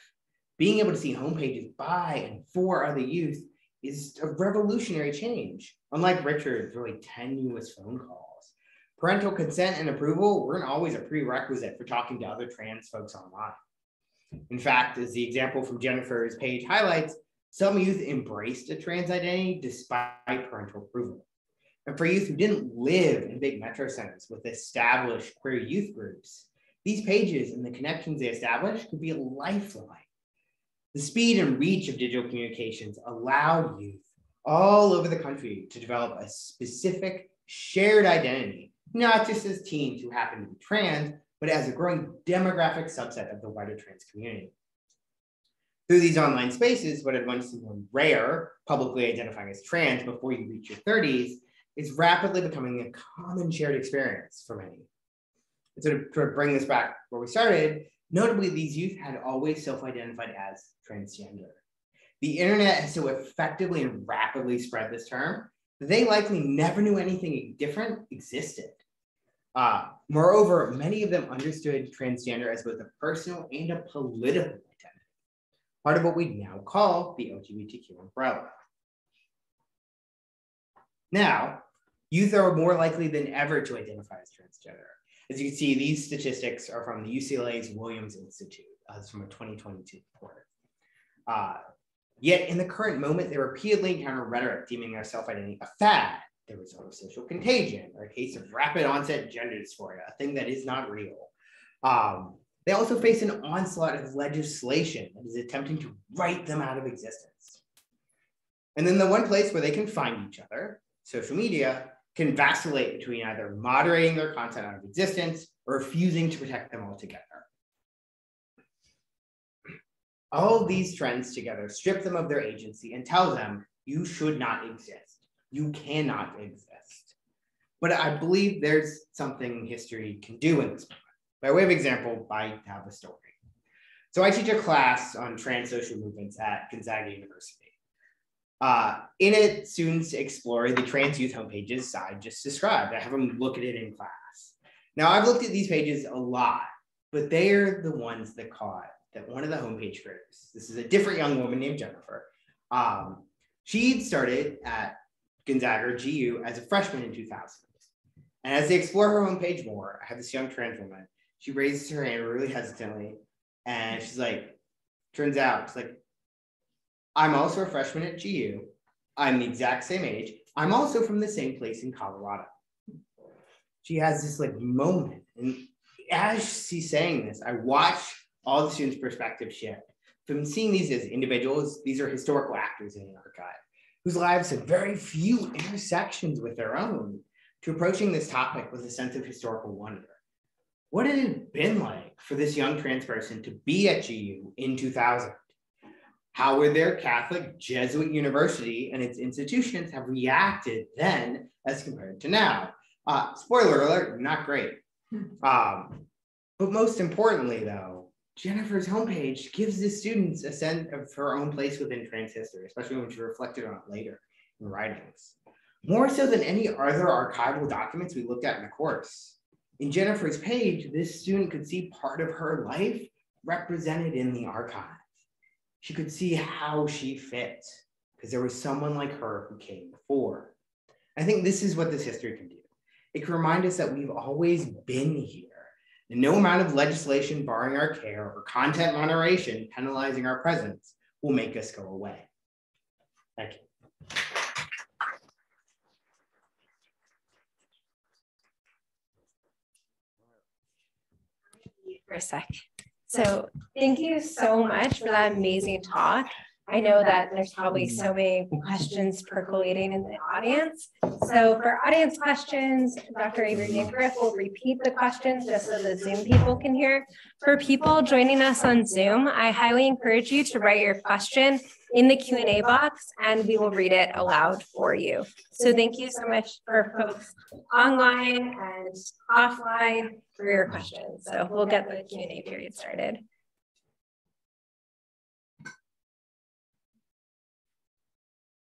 being able to see homepages by and for other youth is a revolutionary change. Unlike Richard's really tenuous phone calls, parental consent and approval weren't always a prerequisite for talking to other trans folks online. In fact, as the example from Jennifer's page highlights, some youth embraced a trans identity despite parental approval. And for youth who didn't live in big metro centers with established queer youth groups, these pages and the connections they established could be a lifeline. The speed and reach of digital communications allow youth all over the country to develop a specific shared identity, not just as teens who happen to be trans, but as a growing demographic subset of the wider trans community. Through these online spaces, what had once seemed rare, publicly identifying as trans before you reach your 30s, is rapidly becoming a common shared experience for many. And so to, to bring this back where we started, notably these youth had always self-identified as transgender. The internet has so effectively and rapidly spread this term that they likely never knew anything different existed. Uh, moreover, many of them understood transgender as both a personal and a political identity, part of what we now call the LGBTQ umbrella. Now, youth are more likely than ever to identify as transgender. As you can see, these statistics are from the UCLA's Williams Institute. Uh, it's from a 2022 report. Uh, yet in the current moment, they repeatedly encounter rhetoric deeming their self-identity a fad, the result of social contagion, or a case of rapid onset gender dysphoria, a thing that is not real. Um, they also face an onslaught of legislation that is attempting to write them out of existence. And then the one place where they can find each other, social media, can vacillate between either moderating their content out of existence or refusing to protect them altogether. All these trends together strip them of their agency and tell them you should not exist. You cannot exist. But I believe there's something history can do in this moment. By way of example, I have a story. So I teach a class on trans social movements at Gonzaga University. Uh, in it, students explore the trans youth homepages I just described. I have them look at it in class. Now, I've looked at these pages a lot, but they are the ones that caught that one of the homepage creators, this is a different young woman named Jennifer, um, she started at Gonzaga or GU as a freshman in 2000. And as they explore her homepage more, I have this young trans woman she raises her hand really hesitantly and she's like, turns out, it's like, I'm also a freshman at GU. I'm the exact same age. I'm also from the same place in Colorado. She has this like moment. And as she's saying this, I watch all the students' perspective shift. From seeing these as individuals, these are historical actors in the archive whose lives have very few intersections with their own, to approaching this topic with a sense of historical wonder what had it been like for this young trans person to be at GU in 2000? How would their Catholic Jesuit university and its institutions have reacted then as compared to now? Uh, spoiler alert, not great. Um, but most importantly, though, Jennifer's homepage gives the students a sense of her own place within trans history, especially when she reflected on it later in writings. More so than any other archival documents we looked at in the course. In Jennifer's page, this student could see part of her life represented in the archive. She could see how she fit because there was someone like her who came before. I think this is what this history can do. It can remind us that we've always been here. And no amount of legislation barring our care or content moderation penalizing our presence will make us go away. Thank you. For a sec. So thank you so much for that amazing talk. I know that there's probably so many questions percolating in the audience. So for audience questions, Dr. Avery Griff will repeat the questions just so the Zoom people can hear. For people joining us on Zoom, I highly encourage you to write your question in the Q&A box and we will read it aloud for you. So thank you so much for folks online and offline for your questions. So we'll get the Q&A period started.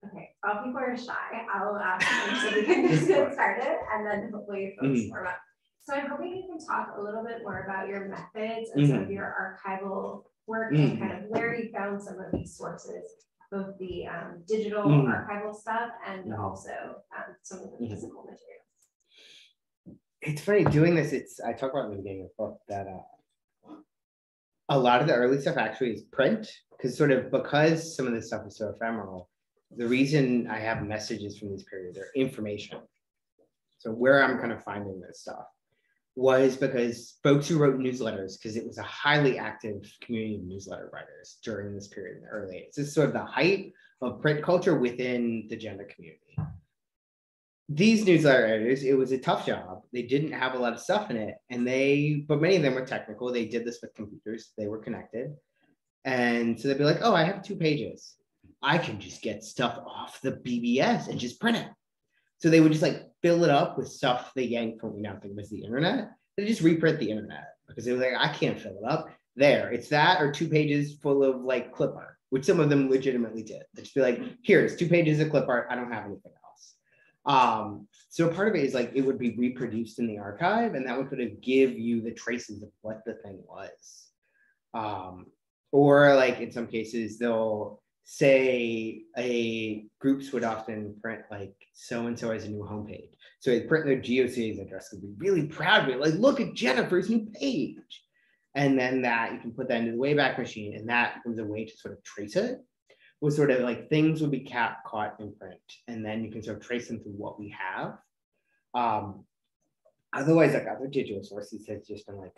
Okay, while people are shy, I'll ask them so we can just get started and then hopefully folks mm. warm up. So I'm hoping you can talk a little bit more about your methods and mm -hmm. some of mm-hmm. your archival work mm -hmm. and mm-hmm. kind of where you found some of these sources, both the um, digital mm -hmm. archival stuff and mm-hmm. also um, some of the physical materials. It's funny doing this. It's I talk about in the beginning of the book that uh, a lot of the early stuff actually is print because sort of because some of this stuff is so ephemeral the reason I have messages from these period, they're information. So where I'm kind of finding this stuff was because folks who wrote newsletters, because it was a highly active community of newsletter writers during this period in the early 80s. This is sort of the height of print culture within the gender community. These newsletter editors, it was a tough job. They didn't have a lot of stuff in it. And they, but many of them were technical. They did this with computers, they were connected. And so they'd be like, oh, I have two pages. I can just get stuff off the BBS and just print it. So they would just like fill it up with stuff they yanked from, you know, think was the internet. They just reprint the internet because they were like, I can't fill it up. There, it's that or two pages full of like clip art, which some of them legitimately did. They'd just be like, here's two pages of clip art. I don't have anything else. Um, so part of it is like it would be reproduced in the archive, and that would sort of give you the traces of what the thing was. Um, or like in some cases, they'll say a groups would often print like so and so has a new homepage. So they print their GeoCities address and be really proud of it. Like, look at Jennifer's new page. And then that you can put that into the Wayback Machine, and that becomes a way to sort of trace it. Was sort of like things would be cap caught in print, and then you can sort of trace them through what we have. Um, otherwise, like other digital sources has just been like,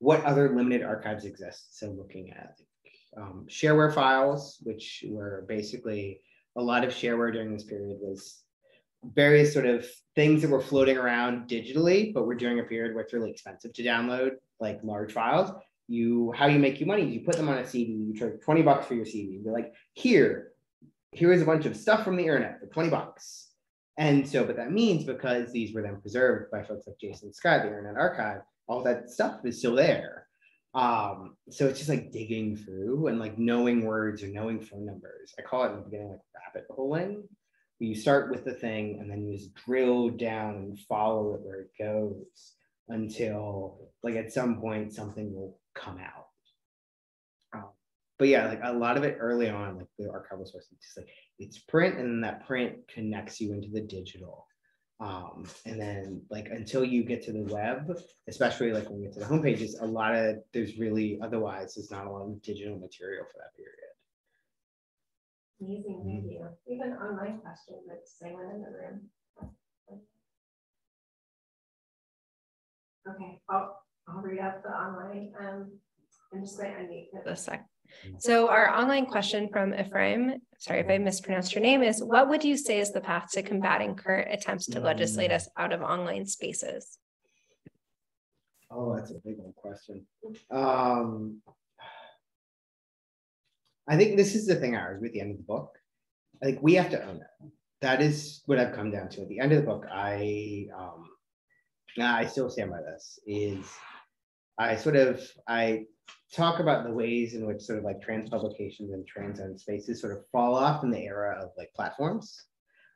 what other limited archives exist? So looking at um, shareware files, which were basically a lot of shareware during this period was various sort of things that were floating around digitally, but we're during a period where it's really expensive to download like large files. You how you make your money you put them on a CD. You charge 20 bucks for your CD. You're like, here, here is a bunch of stuff from the internet for 20 bucks. And so, but that means because these were then preserved by folks like Jason Scott, the Internet Archive, all that stuff is still there. Um, so it's just like digging through and like knowing words or knowing phone numbers. I call it in the beginning like rabbit holing. You start with the thing and then you just drill down and follow it where it goes until like at some point something will come out. Um, but yeah, like a lot of it early on, like the archival source, it's just like it's print and then that print connects you into the digital. Um, and then like until you get to the web, especially like when you get to the homepages, a lot of there's really otherwise there's not a lot of digital material for that period. Amazing, thank you. Even online questions, but anyone in the room. Okay, I'll I'll read out the online. Um, I'm just going to unmute this sec. So our online question from Ephraim, sorry if I mispronounced your name, is what would you say is the path to combating current attempts to legislate us out of online spaces? Oh, that's a big one question. Um, I think this is the thing I argue at the end of the book. I think we have to own it. That is what I've come down to. At the end of the book, I um, I still stand by this, is I sort of I talk about the ways in which sort of like trans publications and trans owned spaces sort of fall off in the era of like platforms.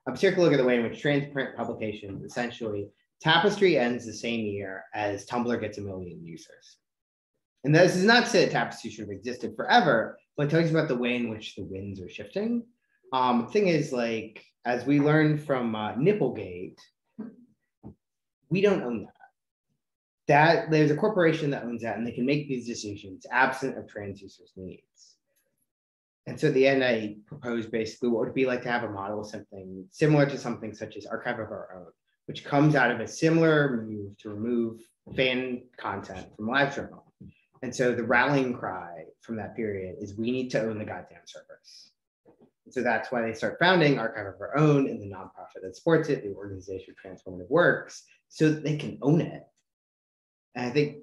I'm particularly look at the way in which trans print publications essentially Tapestry ends the same year as Tumblr gets a million users. And this is not to say that Tapestry should have existed forever, but it talks about the way in which the winds are shifting. Um, thing is, like, as we learned from uh, Nipplegate, we don't own that. That there's a corporation that owns that, and they can make these decisions absent of trans users' needs. And so the end, I proposed basically what would be like to have a model something similar to something such as Archive of Our Own, which comes out of a similar move to remove fan content from LiveJournal. And so the rallying cry from that period is we need to own the goddamn servers. And so that's why they start founding Archive of Our Own and the nonprofit that supports it, the organization Transformative Works, so that they can own it. And I think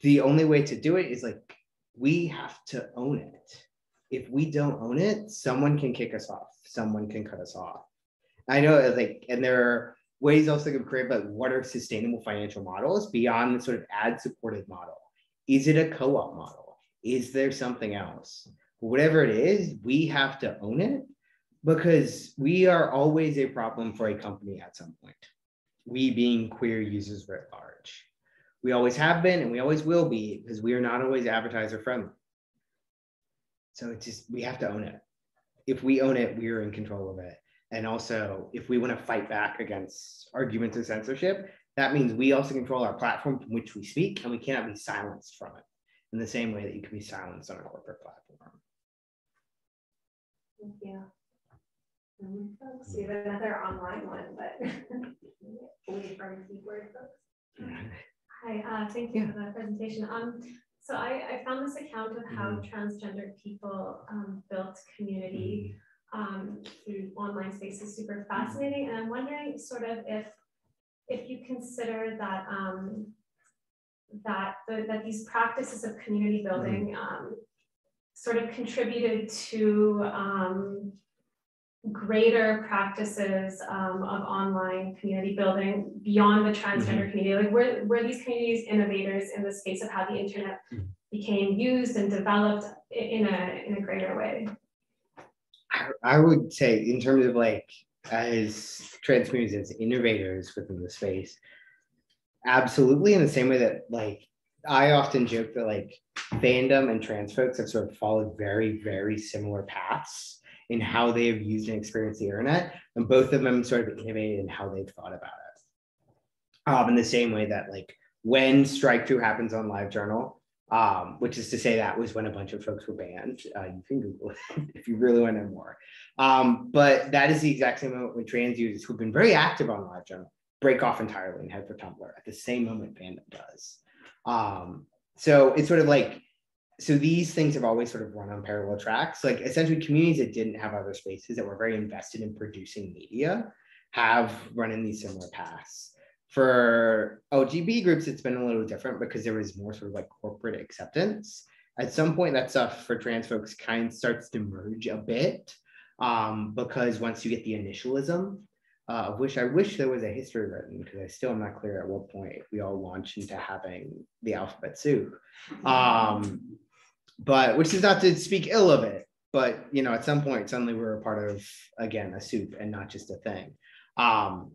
the only way to do it is like we have to own it. If we don't own it, someone can kick us off, someone can cut us off. I know like, and there are ways also to create, but what are sustainable financial models beyond the sort of ad supported model? Is it a co op model? Is there something else? Whatever it is, we have to own it because we are always a problem for a company at some point. We being queer users writ large. We always have been and we always will be because we are not always advertiser friendly. So it's just, we have to own it. If we own it, we are in control of it. And also, if we want to fight back against arguments of censorship, that means we also control our platform from which we speak, and we cannot be silenced from it in the same way that you can be silenced on a corporate platform. Thank you. Um, folks, we have another online one, but only from keyboard folks. Hi, uh, thank you for the presentation. Um, so I, I found this account of how mm -hmm. transgender people um, built community um, through online spaces super fascinating. And I'm wondering sort of if if you consider that um, that the, that these practices of community building mm-hmm. um, sort of contributed to um, greater practices um, of online community building beyond the transgender mm -hmm. community? Like were, were these communities innovators in the space of how the internet mm-hmm. became used and developed in a, in a greater way? I would say in terms of like as trans communities as innovators within the space, absolutely in the same way that like I often joke that like fandom and trans folks have sort of followed very, very similar paths in how they have used and experienced the internet. And both of them sort of innovated in how they've thought about it. Um, in the same way that like when strike through happens on LiveJournal, um, which is to say that was when a bunch of folks were banned. Uh, you can Google it if you really want to know more. Um, but that is the exact same moment when trans users who've been very active on LiveJournal break off entirely and head for Tumblr at the same moment fandom does. Um, so it's sort of like, so these things have always sort of run on parallel tracks. Like essentially communities that didn't have other spaces that were very invested in producing media have run in these similar paths. For LGB groups, it's been a little different because there was more sort of like corporate acceptance. At some point, that stuff for trans folks kind of starts to merge a bit um, because once you get the initialism, uh, which I wish there was a history written because I still am not clear at what point we all launch into having the alphabet soup. Um, but which is not to speak ill of it, but you know, at some point, suddenly we're a part of again a soup and not just a thing. Um,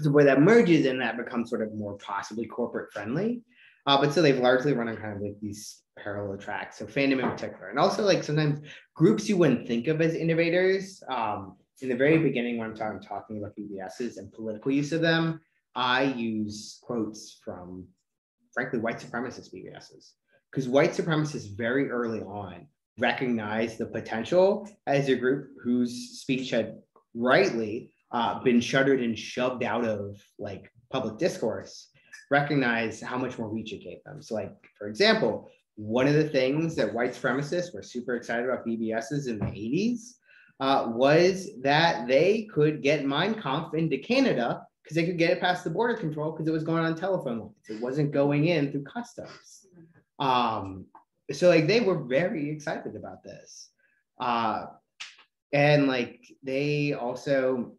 so where that merges and that becomes sort of more possibly corporate friendly. Uh, but so they've largely run on kind of like these parallel tracks. So fandom in particular, and also like sometimes groups you wouldn't think of as innovators. Um, in the very beginning, when I'm talking, talking about BBSs and political use of them, I use quotes from, frankly, white supremacist BBSs. Because white supremacists very early on recognized the potential as a group whose speech had rightly uh, been shuttered and shoved out of like public discourse recognize how much more reach it gave them. So, like for example, one of the things that white supremacists were super excited about BBSs in the 80s uh, was that they could get Mein Kampf into Canada because they could get it past the border control because it was going on telephone lines. It wasn't going in through customs. Um, so like they were very excited about this. Uh, and like they also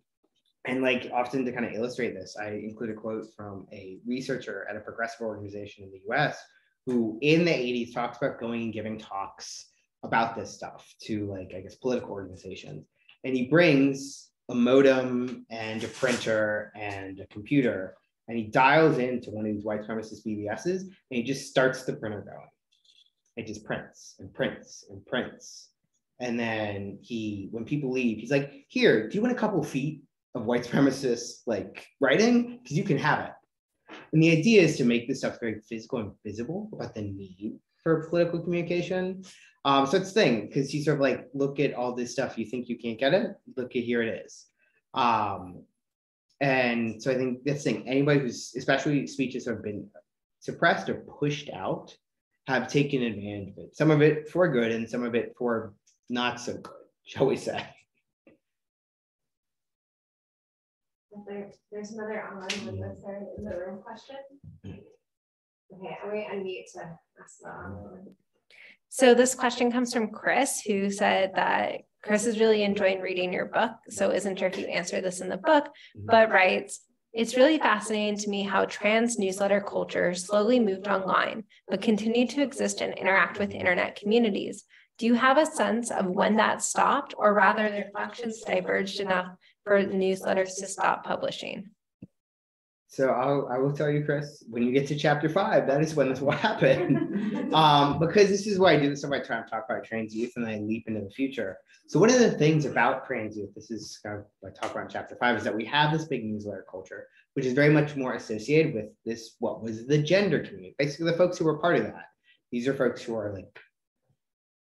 and like often to kind of illustrate this, I include a quote from a researcher at a progressive organization in the US who in the 80s talks about going and giving talks about this stuff to like, I guess, political organizations. And he brings a modem and a printer and a computer and he dials into one of these white supremacist BBSs and he just starts the printer going. It just prints and prints and prints. And then he, when people leave, he's like, here, do you want a couple feet of white supremacist like writing? Because you can have it. And the idea is to make this stuff very physical and visible about the need for political communication. Um, so it's a thing because you sort of like look at all this stuff, you think you can't get it, look at here it is. Um, and so I think this thing, anybody who's especially speeches have been suppressed or pushed out have taken advantage of it. Some of it for good and some of it for not so good, shall we say. There, there's another online one there in the room question. Okay, I'm going to unmute to ask the online. So this question comes from Chris, who said that Chris is really enjoying reading your book. So isn't sure if you answer this in the book, mm-hmm. but writes, it's really fascinating to me how trans newsletter culture slowly moved online, but continued to exist and interact with internet communities. Do you have a sense of when that stopped, or rather their functions diverged enough for newsletters to stop publishing? So I'll, I will tell you, Chris, when you get to chapter five, that is when this will happen. um, because this is why I do this every time I talk about trans youth and I leap into the future. So one of the things about trans youth, this is kind of what I talk about in chapter five, is that we have this big newsletter culture, which is very much more associated with this, what was the gender community, basically the folks who were part of that. These are folks who are like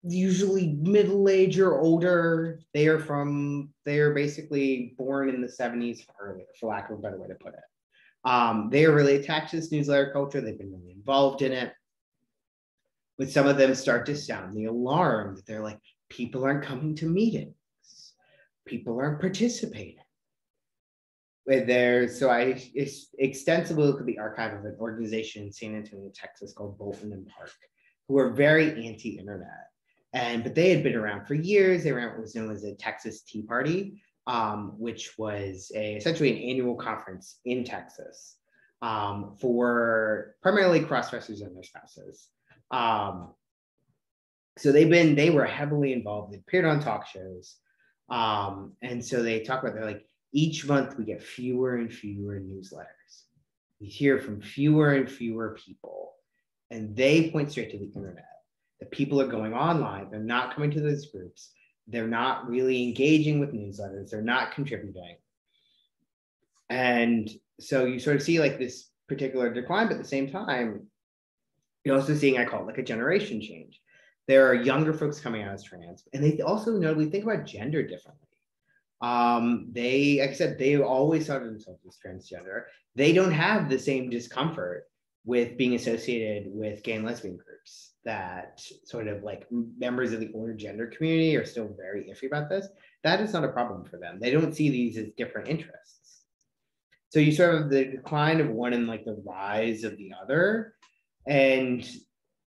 usually middle age or older. They are from, they are basically born in the 70s, or for lack of a better way to put it. Um, they are really attached to this newsletter culture. They've been really involved in it. But some of them start to sound the alarm that they're like, people aren't coming to meetings, people aren't participating. There, so I extensively look at the archive of an organization in San Antonio, Texas called Boulton and Park, who are very anti-internet. And but they had been around for years. They ran what was known as a Texas Tea Party, um, which was a, essentially an annual conference in Texas um, for primarily cross-dressers and their spouses. Um, so they've been, they were heavily involved. They appeared on talk shows. Um, and so they talk about, they're like, each month we get fewer and fewer newsletters. We hear from fewer and fewer people. And they point straight to the internet. The people are going online. They're not coming to those groups. They're not really engaging with newsletters. They're not contributing. And so you sort of see like this particular decline, but at the same time, you're also seeing, I call it like a generation change. There are younger folks coming out as trans, and they also notably think about gender differently. Um, they, like I said, they always thought of themselves as transgender. They don't have the same discomfort with being associated with gay and lesbian groups that sort of like members of the older gender community are still very iffy about this, that is not a problem for them. They don't see these as different interests. So you sort of the decline of one and like the rise of the other. And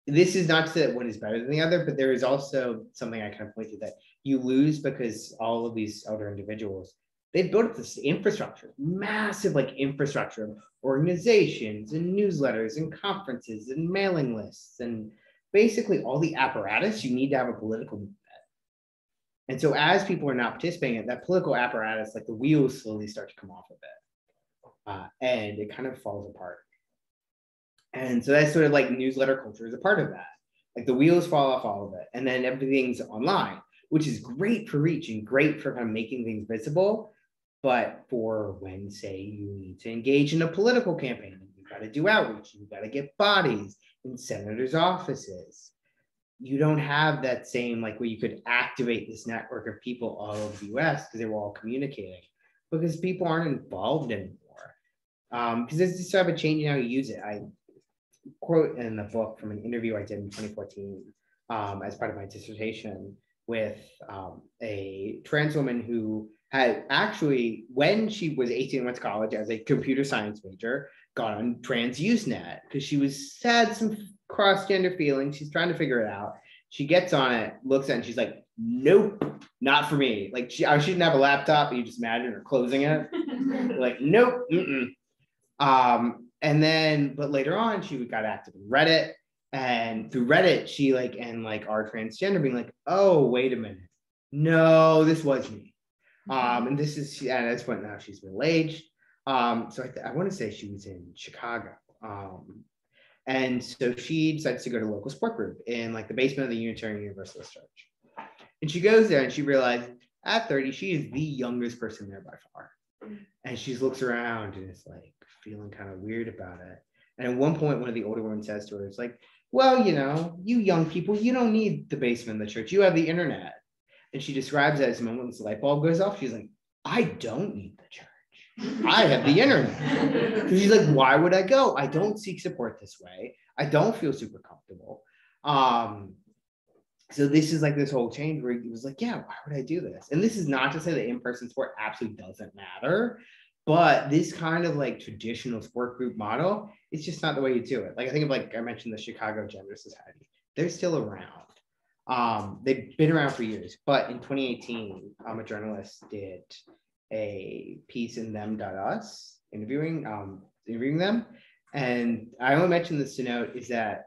this is not to say that one is better than the other, but there is also something I kind of point to that you lose because all of these elder individuals they built this infrastructure, massive like infrastructure of organizations and newsletters and conferences and mailing lists and basically all the apparatus you need to have a political movement. And so as people are not participating in that political apparatus, like the wheels slowly start to come off of it. Uh, and it kind of falls apart. And so that's sort of like newsletter culture is a part of that. Like the wheels fall off all of it. And then everything's online, which is great for reach and great for kind of making things visible. But for when, say, you need to engage in a political campaign, you've got to do outreach, you've got to get bodies, in senators' offices. You don't have that same, like, where you could activate this network of people all over the US because they were all communicating because people aren't involved anymore. Because um, there's just sort of a change in how you use it. I quote in the book from an interview I did in 2014 um, as part of my dissertation with um, a trans woman who had actually, when she was 18 went to college as a computer science major, got on trans Usenet because she was had some cross gender feelings. She's trying to figure it out. She gets on it, looks at it, and she's like, nope, not for me. Like she, she didn't have a laptop. You just imagine her closing it. like, nope. Mm-mm. Um, and then, but later on, she got active in Reddit. And through Reddit, she like, and like our transgender being like, oh, wait a minute. No, this was me. Um, and this is, and this point now she's middle aged. Um, so I, th- I want to say she was in Chicago. Um, and so she decides to go to a local sport group in like the basement of the Unitarian Universalist Church. And she goes there and she realizes at 30, she is the youngest person there by far. And she looks around and is like feeling kind of weird about it. And at one point, one of the older women says to her, it's like, well, you know, you young people, you don't need the basement of the church. You have the internet. And she describes it as a moment when the light bulb goes off. She's like, I don't need the church. I have the internet. She's like, why would I go? I don't seek support this way. I don't feel super comfortable. Um, so this is like this whole change where he was like, yeah, why would I do this? And this is not to say that in-person sport absolutely doesn't matter, but this kind of like traditional sport group model, it's just not the way you do it. Like I think of like I mentioned the Chicago Gender Society, they're still around. Um, they've been around for years, but in 2018, um, a journalist did a piece in them.us interviewing um, interviewing them. And I only mention this to note is that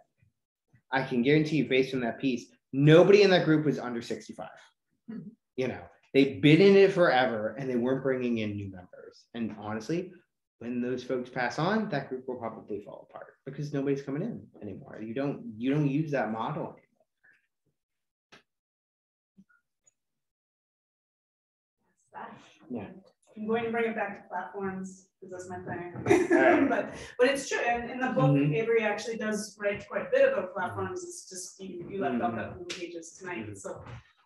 I can guarantee you, based on that piece, nobody in that group was under 65. Mm-hmm. You know, they've been in it forever and they weren't bringing in new members. And honestly, when those folks pass on, that group will probably fall apart because nobody's coming in anymore. You don't you don't use that model anymore. Yeah. I'm going to bring it back to platforms because that's my thing. but but it's true. And in the book, mm-hmm. Avery actually does write quite a bit about platforms. It's just you, you left mm-hmm. out that pages tonight. Mm-hmm. So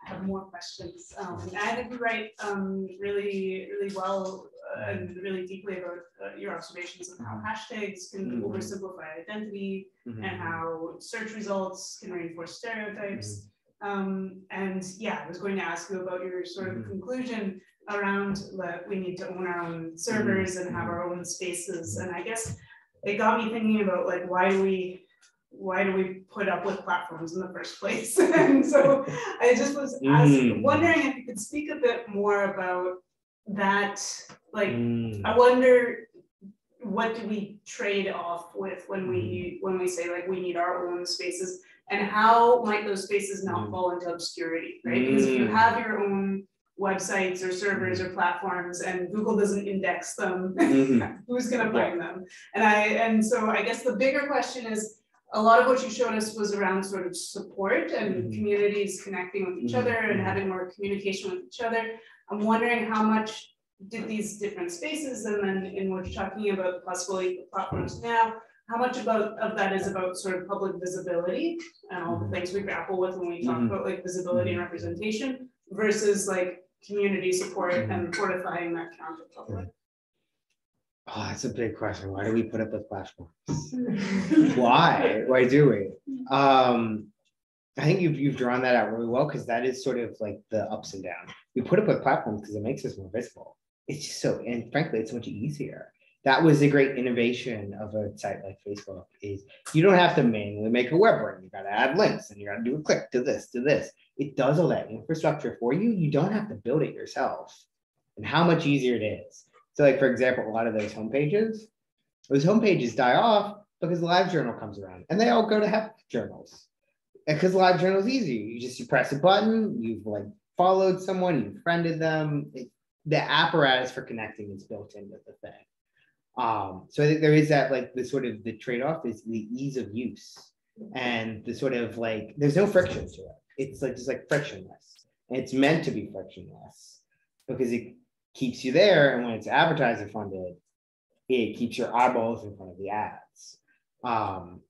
I have more questions. Um, and I think you write um, really, really well uh, and really deeply about uh, your observations of how mm-hmm. hashtags can mm-hmm. oversimplify identity mm-hmm. and how search results can reinforce stereotypes. Um, and yeah, I was going to ask you about your sort of conclusion around that we need to own our own servers and have our own spaces. And I guess it got me thinking about like why do we why do we put up with platforms in the first place? and so I just was mm. wondering if you could speak a bit more about that. Like, mm. I wonder what do we trade off with when we mm. when we say like we need our own spaces, and how might those spaces not mm. fall into obscurity, right? Because if you mm. have your own websites or servers or platforms and Google doesn't index them, mm-hmm. who's going to find them? And I and so I guess the bigger question is a lot of what you showed us was around sort of support and mm-hmm. communities connecting with each mm-hmm. other and mm-hmm. having more communication with each other. I'm wondering how much did these different spaces and then in what you're talking about the possibility of platforms now, how much about of that is about sort of public visibility and all the mm-hmm. things we grapple with when we talk mm-hmm. about like visibility and representation versus like community support and mm-hmm. fortifying that counter public? Oh, that's a big question. Why do we put up with platforms? Why? Why do we? Um, I think you've you've drawn that out really well because that is sort of like the ups and downs. We put up with platforms because it makes us more visible. It's just so, and frankly, it's much easier. That was a great innovation of a site like Facebook. Is you don't have to manually make a web ring. You got to add links, and you got to do a click to this, to this it does all that infrastructure for you. You don't have to build it yourself. And how much easier it is. So, like for example, a lot of those homepages, those homepages die off because LiveJournal comes around, and they all go to health journals. Because LiveJournal is easy. You just you press a button, you've like followed someone, you friended them. It, the apparatus for connecting is built into the thing. Um, so I think there is that like the sort of the trade-off is the ease of use and the sort of like there's no friction to it it's like just like frictionless. And it's meant to be frictionless because it keeps you there. And when it's advertiser funded, it keeps your eyeballs in front of the ads. Um,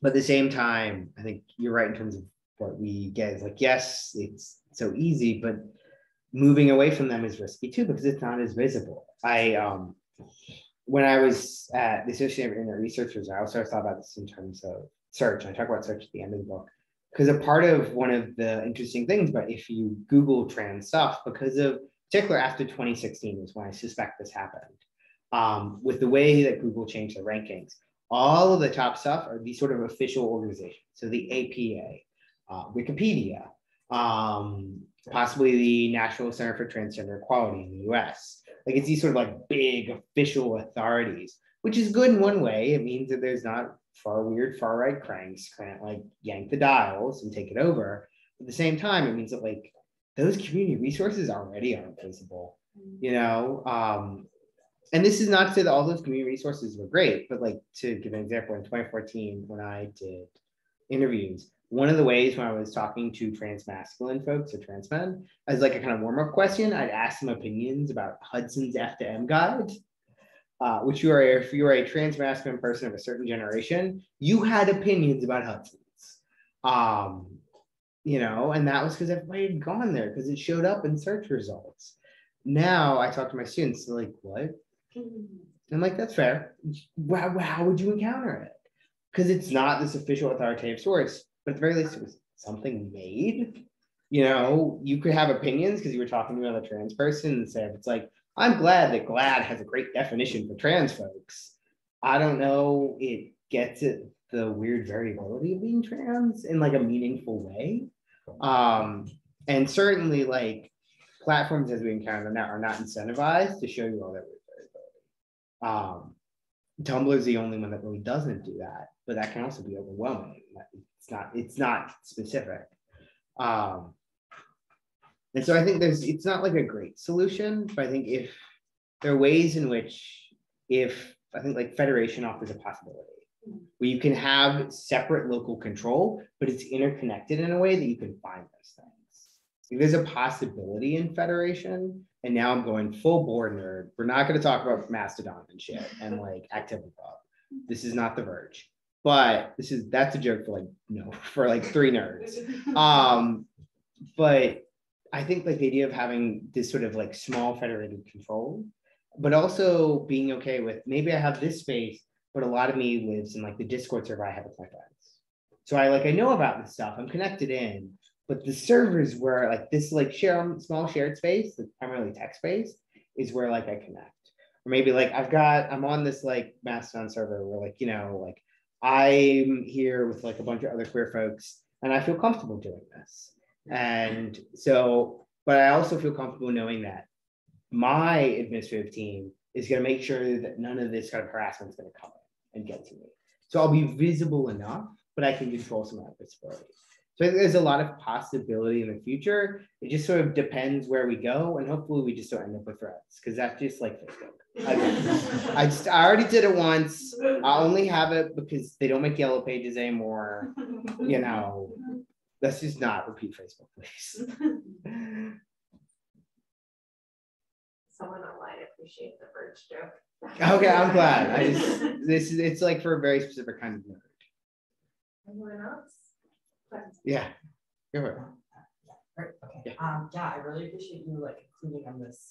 but at the same time, I think you're right in terms of what we get is like, yes, it's so easy, but moving away from them is risky too because it's not as visible. I um when I was at the Associated Internet Researchers, I also thought about this in terms of search. I talk about search at the end of the book because a part of one of the interesting things, but if you Google trans stuff, because of particular after 2016 is when I suspect this happened. Um, with the way that Google changed the rankings, all of the top stuff are these sort of official organizations. So the APA, uh, Wikipedia, um, possibly the National Center for Transgender Equality in the US. Like it's these sort of like big official authorities, which is good in one way. It means that there's not far weird far right cranks can't like yank the dials and take it over. But At the same time, it means that like those community resources already aren't visible, you know. Um, and this is not to say that all those community resources were great, but like to give an example, in 2014, when I did interviews, one of the ways when I was talking to trans masculine folks or trans men, as like a kind of warm up question, I'd ask them opinions about Hudson's F to M guide, uh, which you are, if you are a trans masculine person of a certain generation, you had opinions about Hudson's. Um, you know, and that was because everybody had gone there because it showed up in search results. Now I talk to my students, they're like, what? I'm like, that's fair. How, how would you encounter it? Because it's not this official authoritative source but at the very least, it was something made. You know, you could have opinions because you were talking to another trans person and say, it's like, I'm glad that GLAAD has a great definition for trans folks. I don't know, it gets at the weird variability of being trans in like a meaningful way. Um, and certainly, like platforms as we encounter now are not incentivized to show you all that weird variability. Um, Tumblr is the only one that really doesn't do that, but that can also be overwhelming it's not it's not specific. Um and so i think there's it's not like a great solution but i think if there are ways in which if i think like federation offers a possibility where you can have separate local control but it's interconnected in a way that you can find those things. If there's a possibility in federation and now i'm going full board nerd we're not going to talk about mastodon and shit and like activity this is not the verge but this is that's a joke for like no for like three nerds. Um but i think like the idea of having this sort of like small federated control but also being okay with maybe i have this space but a lot of me lives in like the discord server i have with my friends so i like i know about this stuff i'm connected in but the servers where like this like share small shared space that's primarily text based is where like i connect. Or maybe like i've got i'm on this like mastodon server where like you know like I'm here with like a bunch of other queer folks and I feel comfortable doing this. And so, but I also feel comfortable knowing that my administrative team is going to make sure that none of this kind of harassment is going to come and get to me. So I'll be visible enough, but I can control some of that visibility. So I think there's a lot of possibility in the future. It just sort of depends where we go, and hopefully we just don't end up with Threads because that's just like Facebook. I, I just I already did it once. I only have it because they don't make yellow pages anymore. You know, let's just not repeat Facebook, please. Someone online appreciate the verge joke. Okay, I'm glad. I just this is it's like for a very specific kind of nerd. Anyone else? Yeah. Go ahead. Right, okay. Yeah. Um, yeah, I really appreciate you like including on this.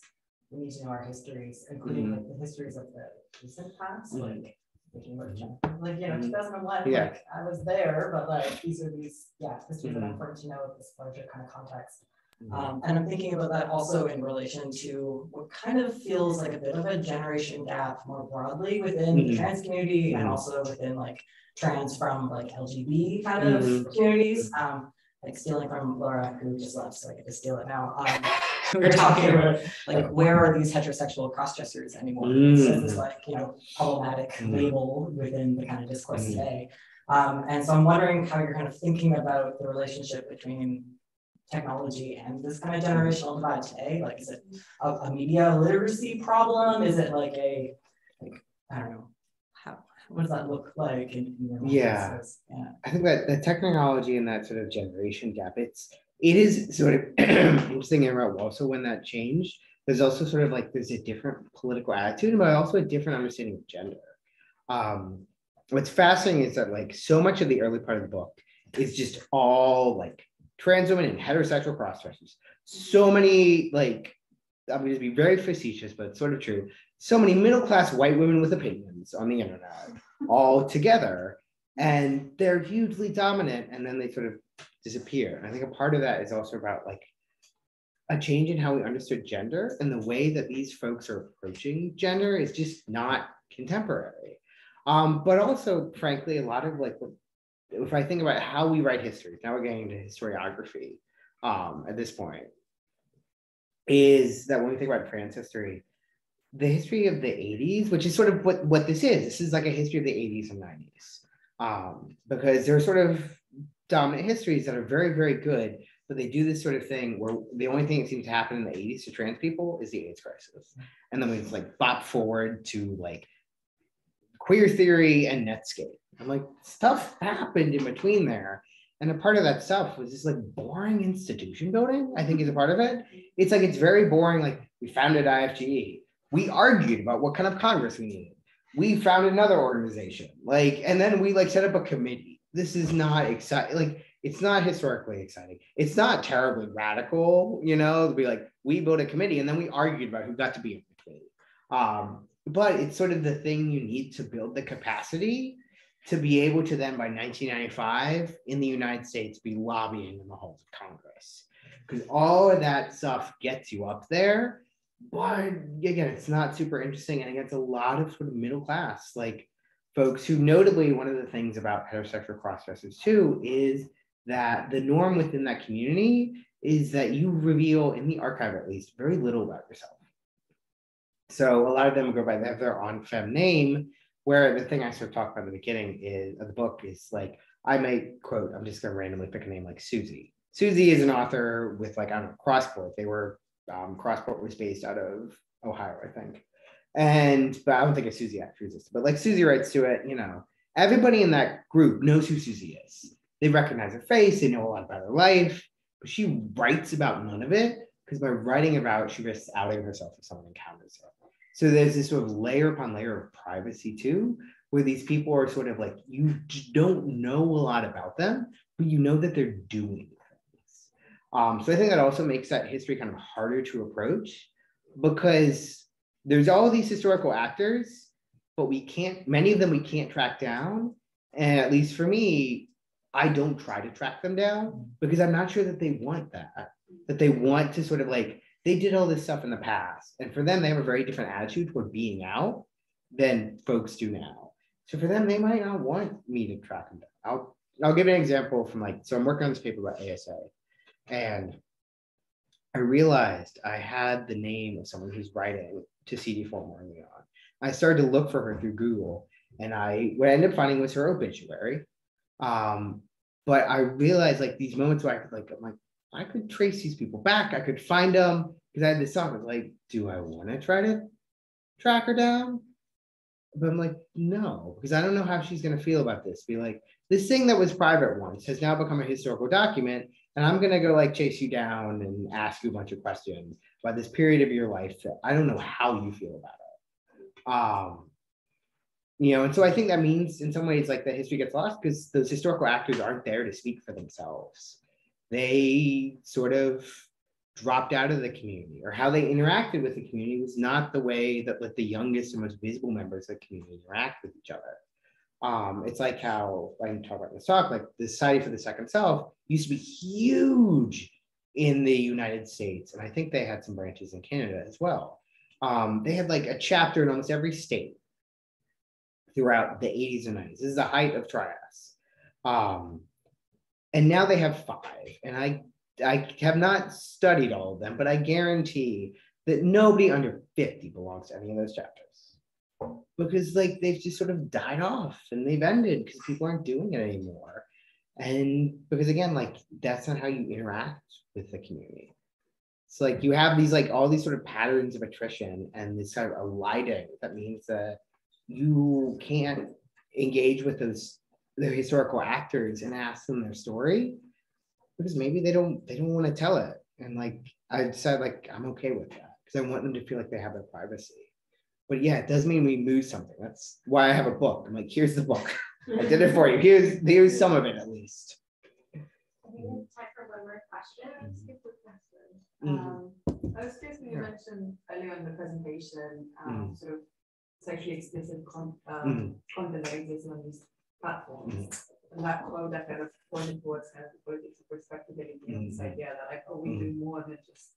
We need to know our histories, including mm -hmm. like the histories of the recent past, mm -hmm. like like you know, mm-hmm. 2001, yeah. like I was there, but like these are these, yeah, histories mm -hmm. that are mm-hmm. important to know with this larger kind of context. Mm-hmm. Um, and I'm thinking about that also in relation to what kind of feels like a bit of a generation gap more broadly within the trans community and also within like trans from like LGB kind of mm-hmm. communities. Um, like stealing from Laura, who just left, so I get to steal it now. Um, we are talking about like where are these heterosexual cross-dressers anymore? Mm. So this like you know problematic mm. label within the kind of discourse mm. today. Um, and so I'm wondering how you're kind of thinking about the relationship between technology and this kind of generational divide today. Like, is it a, a media literacy problem? Is it like a like I don't know how, what does that look like in, in yeah. yeah. I think that the technology and that sort of generation gap, it's it is sort of interesting and about also when that changed. There's also sort of like there's a different political attitude, but also a different understanding of gender. Um, what's fascinating is that like so much of the early part of the book is just all like trans women and heterosexual cross dressers. So many like I'm going to be very facetious, but sort of true. So many middle class white women with opinions on the internet all together and they're hugely dominant and then they sort of disappear. And i think a part of that is also about like a change in how we understood gender and the way that these folks are approaching gender is just not contemporary. Um, but also frankly a lot of like if I think about how we write history, now we're getting into historiography um, at this point, is that when we think about trans history, the history of the 80s, which is sort of what, what this is, this is like a history of the 80s and 90s. Um, because there are sort of dominant histories that are very, very good, but they do this sort of thing where the only thing that seems to happen in the 80s to trans people is the AIDS crisis. And then we just like bop forward to like queer theory and Netscape. I'm like, stuff happened in between there. And a part of that stuff was just like boring institution building, I think is a part of it. It's like, it's very boring. Like, we founded IFGE. We argued about what kind of Congress we needed. We found another organization. Like, and then we like set up a committee. This is not exciting. Like, it's not historically exciting. It's not terribly radical, you know, to be like, we built a committee and then we argued about who got to be in the committee. Um, but it's sort of the thing you need to build the capacity to be able to then by 1995 in the United States be lobbying in the halls of Congress. Because all of that stuff gets you up there. But again, it's not super interesting. And gets a lot of sort of middle class, like folks who notably one of the things about heterosexual crossdressers too is that the norm within that community is that you reveal in the archive at least very little about yourself. So a lot of them go by their on fem name, where the thing I sort of talked about in the beginning is of the book is like I may quote, I'm just gonna randomly pick a name like Susie. Susie is an author with like I don't know, Crossport. They were um, Crossport was based out of Ohio, I think. And but I don't think a Susie actually existed. But like Susie writes to it, you know, everybody in that group knows who Susie is. They recognize her face, they know a lot about her life, but she writes about none of it because by writing about she risks outing herself if someone encounters her. So there's this sort of layer upon layer of privacy too, where these people are sort of like, you don't know a lot about them, but you know that they're doing things. Um, so I think that also makes that history kind of harder to approach because there's all these historical actors, but we can't, many of them we can't track down. And at least for me, I don't try to track them down because I'm not sure that they want that, that they want to sort of like, they did all this stuff in the past. And for them, they have a very different attitude toward being out than folks do now. So for them, they might not want me to track them down. I'll, I'll give an example from like, so I'm working on this paper about ASA and I realized I had the name of someone who's writing to CD Forum early on. I started to look for her through Google and I, what I ended up finding was her obituary. Um, but I realized like these moments where I could like, I'm like, I could trace these people back. I could find them because I had this thought was like, do I want to try to track her down? But I'm like, no, because I don't know how she's going to feel about this. Be like, this thing that was private once has now become a historical document, and I'm going to go like chase you down and ask you a bunch of questions about this period of your life that I don't know how you feel about it. Um, you know, and so I think that means in some ways like the history gets lost because those historical actors aren't there to speak for themselves they sort of dropped out of the community or how they interacted with the community was not the way that like the youngest and most visible members of the community interact with each other. Um, it's like how I can talk about this talk, like the Society for the Second Self used to be huge in the United States. And I think they had some branches in Canada as well. Um, they had like a chapter in almost every state throughout the 80s and 90s. This is the height of Tri-Ess. Um, and now they have five and i i have not studied all of them but i guarantee that nobody under 50 belongs to any of those chapters. Because like they've just sort of died off and they've ended because people aren't doing it anymore. And because again like that's not how you interact with the community. It's like you have these like all these sort of patterns of attrition and this kind of alighting that means that you can't engage with those the historical actors and ask them their story because maybe they don't they don't want to tell it and like i said like i'm okay with that because i want them to feel like they have their privacy but yeah it does mean we move something that's why i have a book i'm like here's the book i did it for you here's here's some of it at least I think it's time for one more question. Mm-hmm. Um, I was curious when you mentioned earlier in the presentation, um, mm-hmm. sort of sexually explicit con- um, mm-hmm. content that exists on these platforms. Mm-hmm. And that quote that kind of pointed towards kind of the politics of respectability mm-hmm. and this idea that like, oh, we mm-hmm. do more than just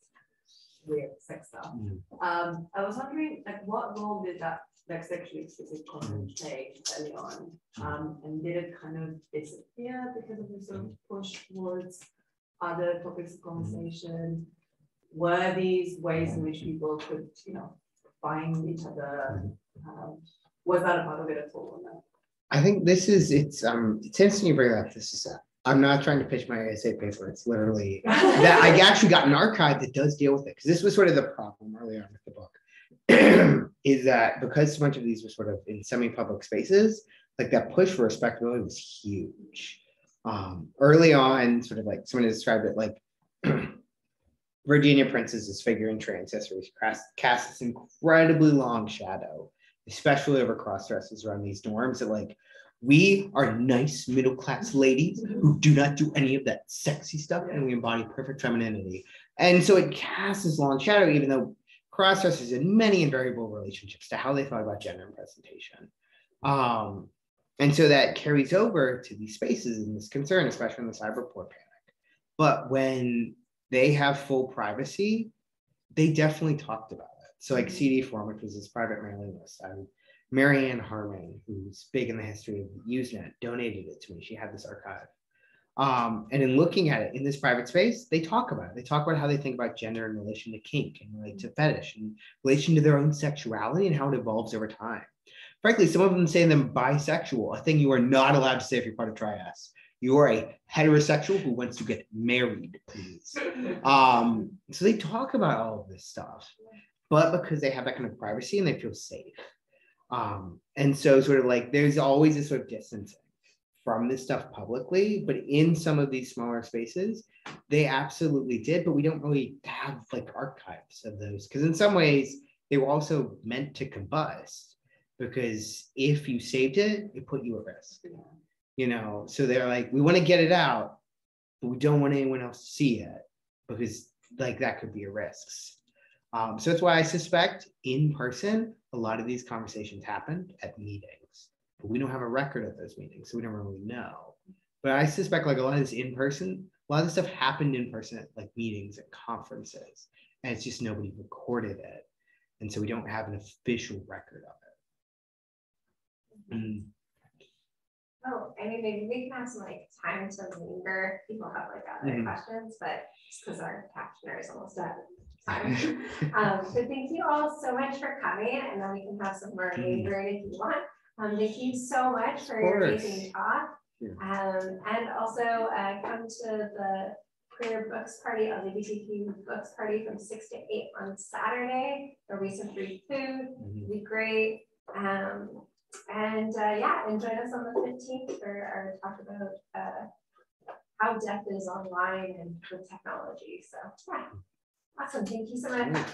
weird sex stuff. Mm-hmm. Um, I was wondering like what role did that like sexually explicit content play early on? Um, and did it kind of disappear because of the sort of push towards other topics of conversation? Were these ways in which people could, you know, find each other? Um, was that a part of it at all? No? I think this is it's um it's interesting you bring up this is uh, I'm not trying to pitch my essay paper. It's literally that I actually got an archive that does deal with it because this was sort of the problem early on with the book is that because so much of these were sort of in semi-public spaces, like that push for respectability was huge. Um, early on, sort of like someone described it like Virginia Prince's figure in trans history cast, cast this incredibly long shadow, especially over cross dresses around these norms that like we are nice middle class ladies who do not do any of that sexy stuff and we embody perfect femininity. And so it casts this long shadow, even though cross dressers in many and variable relationships to how they thought about gender and presentation. Um, and so that carries over to these spaces and this concern, especially in the cyberporn panic. But when they have full privacy, they definitely talked about it. So like CD Forum, which was this private mailing list, Marianne Harmon, who's big in the history of Usenet, donated it to me. She had this archive. Um, and in looking at it in this private space, they talk about it. They talk about how they think about gender in relation to kink and relate to fetish and relation to their own sexuality and how it evolves over time. Frankly, some of them say them bisexual, a thing you are not allowed to say if you're part of Tri-Ess. You are a heterosexual who wants to get married, please. Um, so they talk about all of this stuff, but because they have that kind of privacy and they feel safe. Um, and so sort of like there's always a sort of distancing from this stuff publicly, but in some of these smaller spaces, they absolutely did, but we don't really have like archives of those because in some ways they were also meant to combust because if you saved it, it put you at risk. You know, so they're like, we want to get it out, but we don't want anyone else to see it because like that could be a risk. Um, so that's why I suspect in person, a lot of these conversations happened at meetings, but we don't have a record of those meetings, so we don't really know. But I suspect like a lot of this in person, a lot of this stuff happened in person at like meetings and conferences, and it's just nobody recorded it, and so we don't have an official record of it. Mm. Oh, I mean, maybe we can have some like time to linger. People have like other mm-hmm. questions, but just because our captioner is almost at time. um, so thank you all so much for coming, and then we can have some more lingering if you want. Um, thank you so much for your amazing talk. Um, and also uh, come to the queer books party, LGBTQ books party from six to eight on Saturday. There'll be some free food, mm-hmm. it'll be great. Um, and uh, yeah, and join us on the 15th for our talk about uh, how death is online and with technology. So yeah. Awesome. Thank you so much. Mm.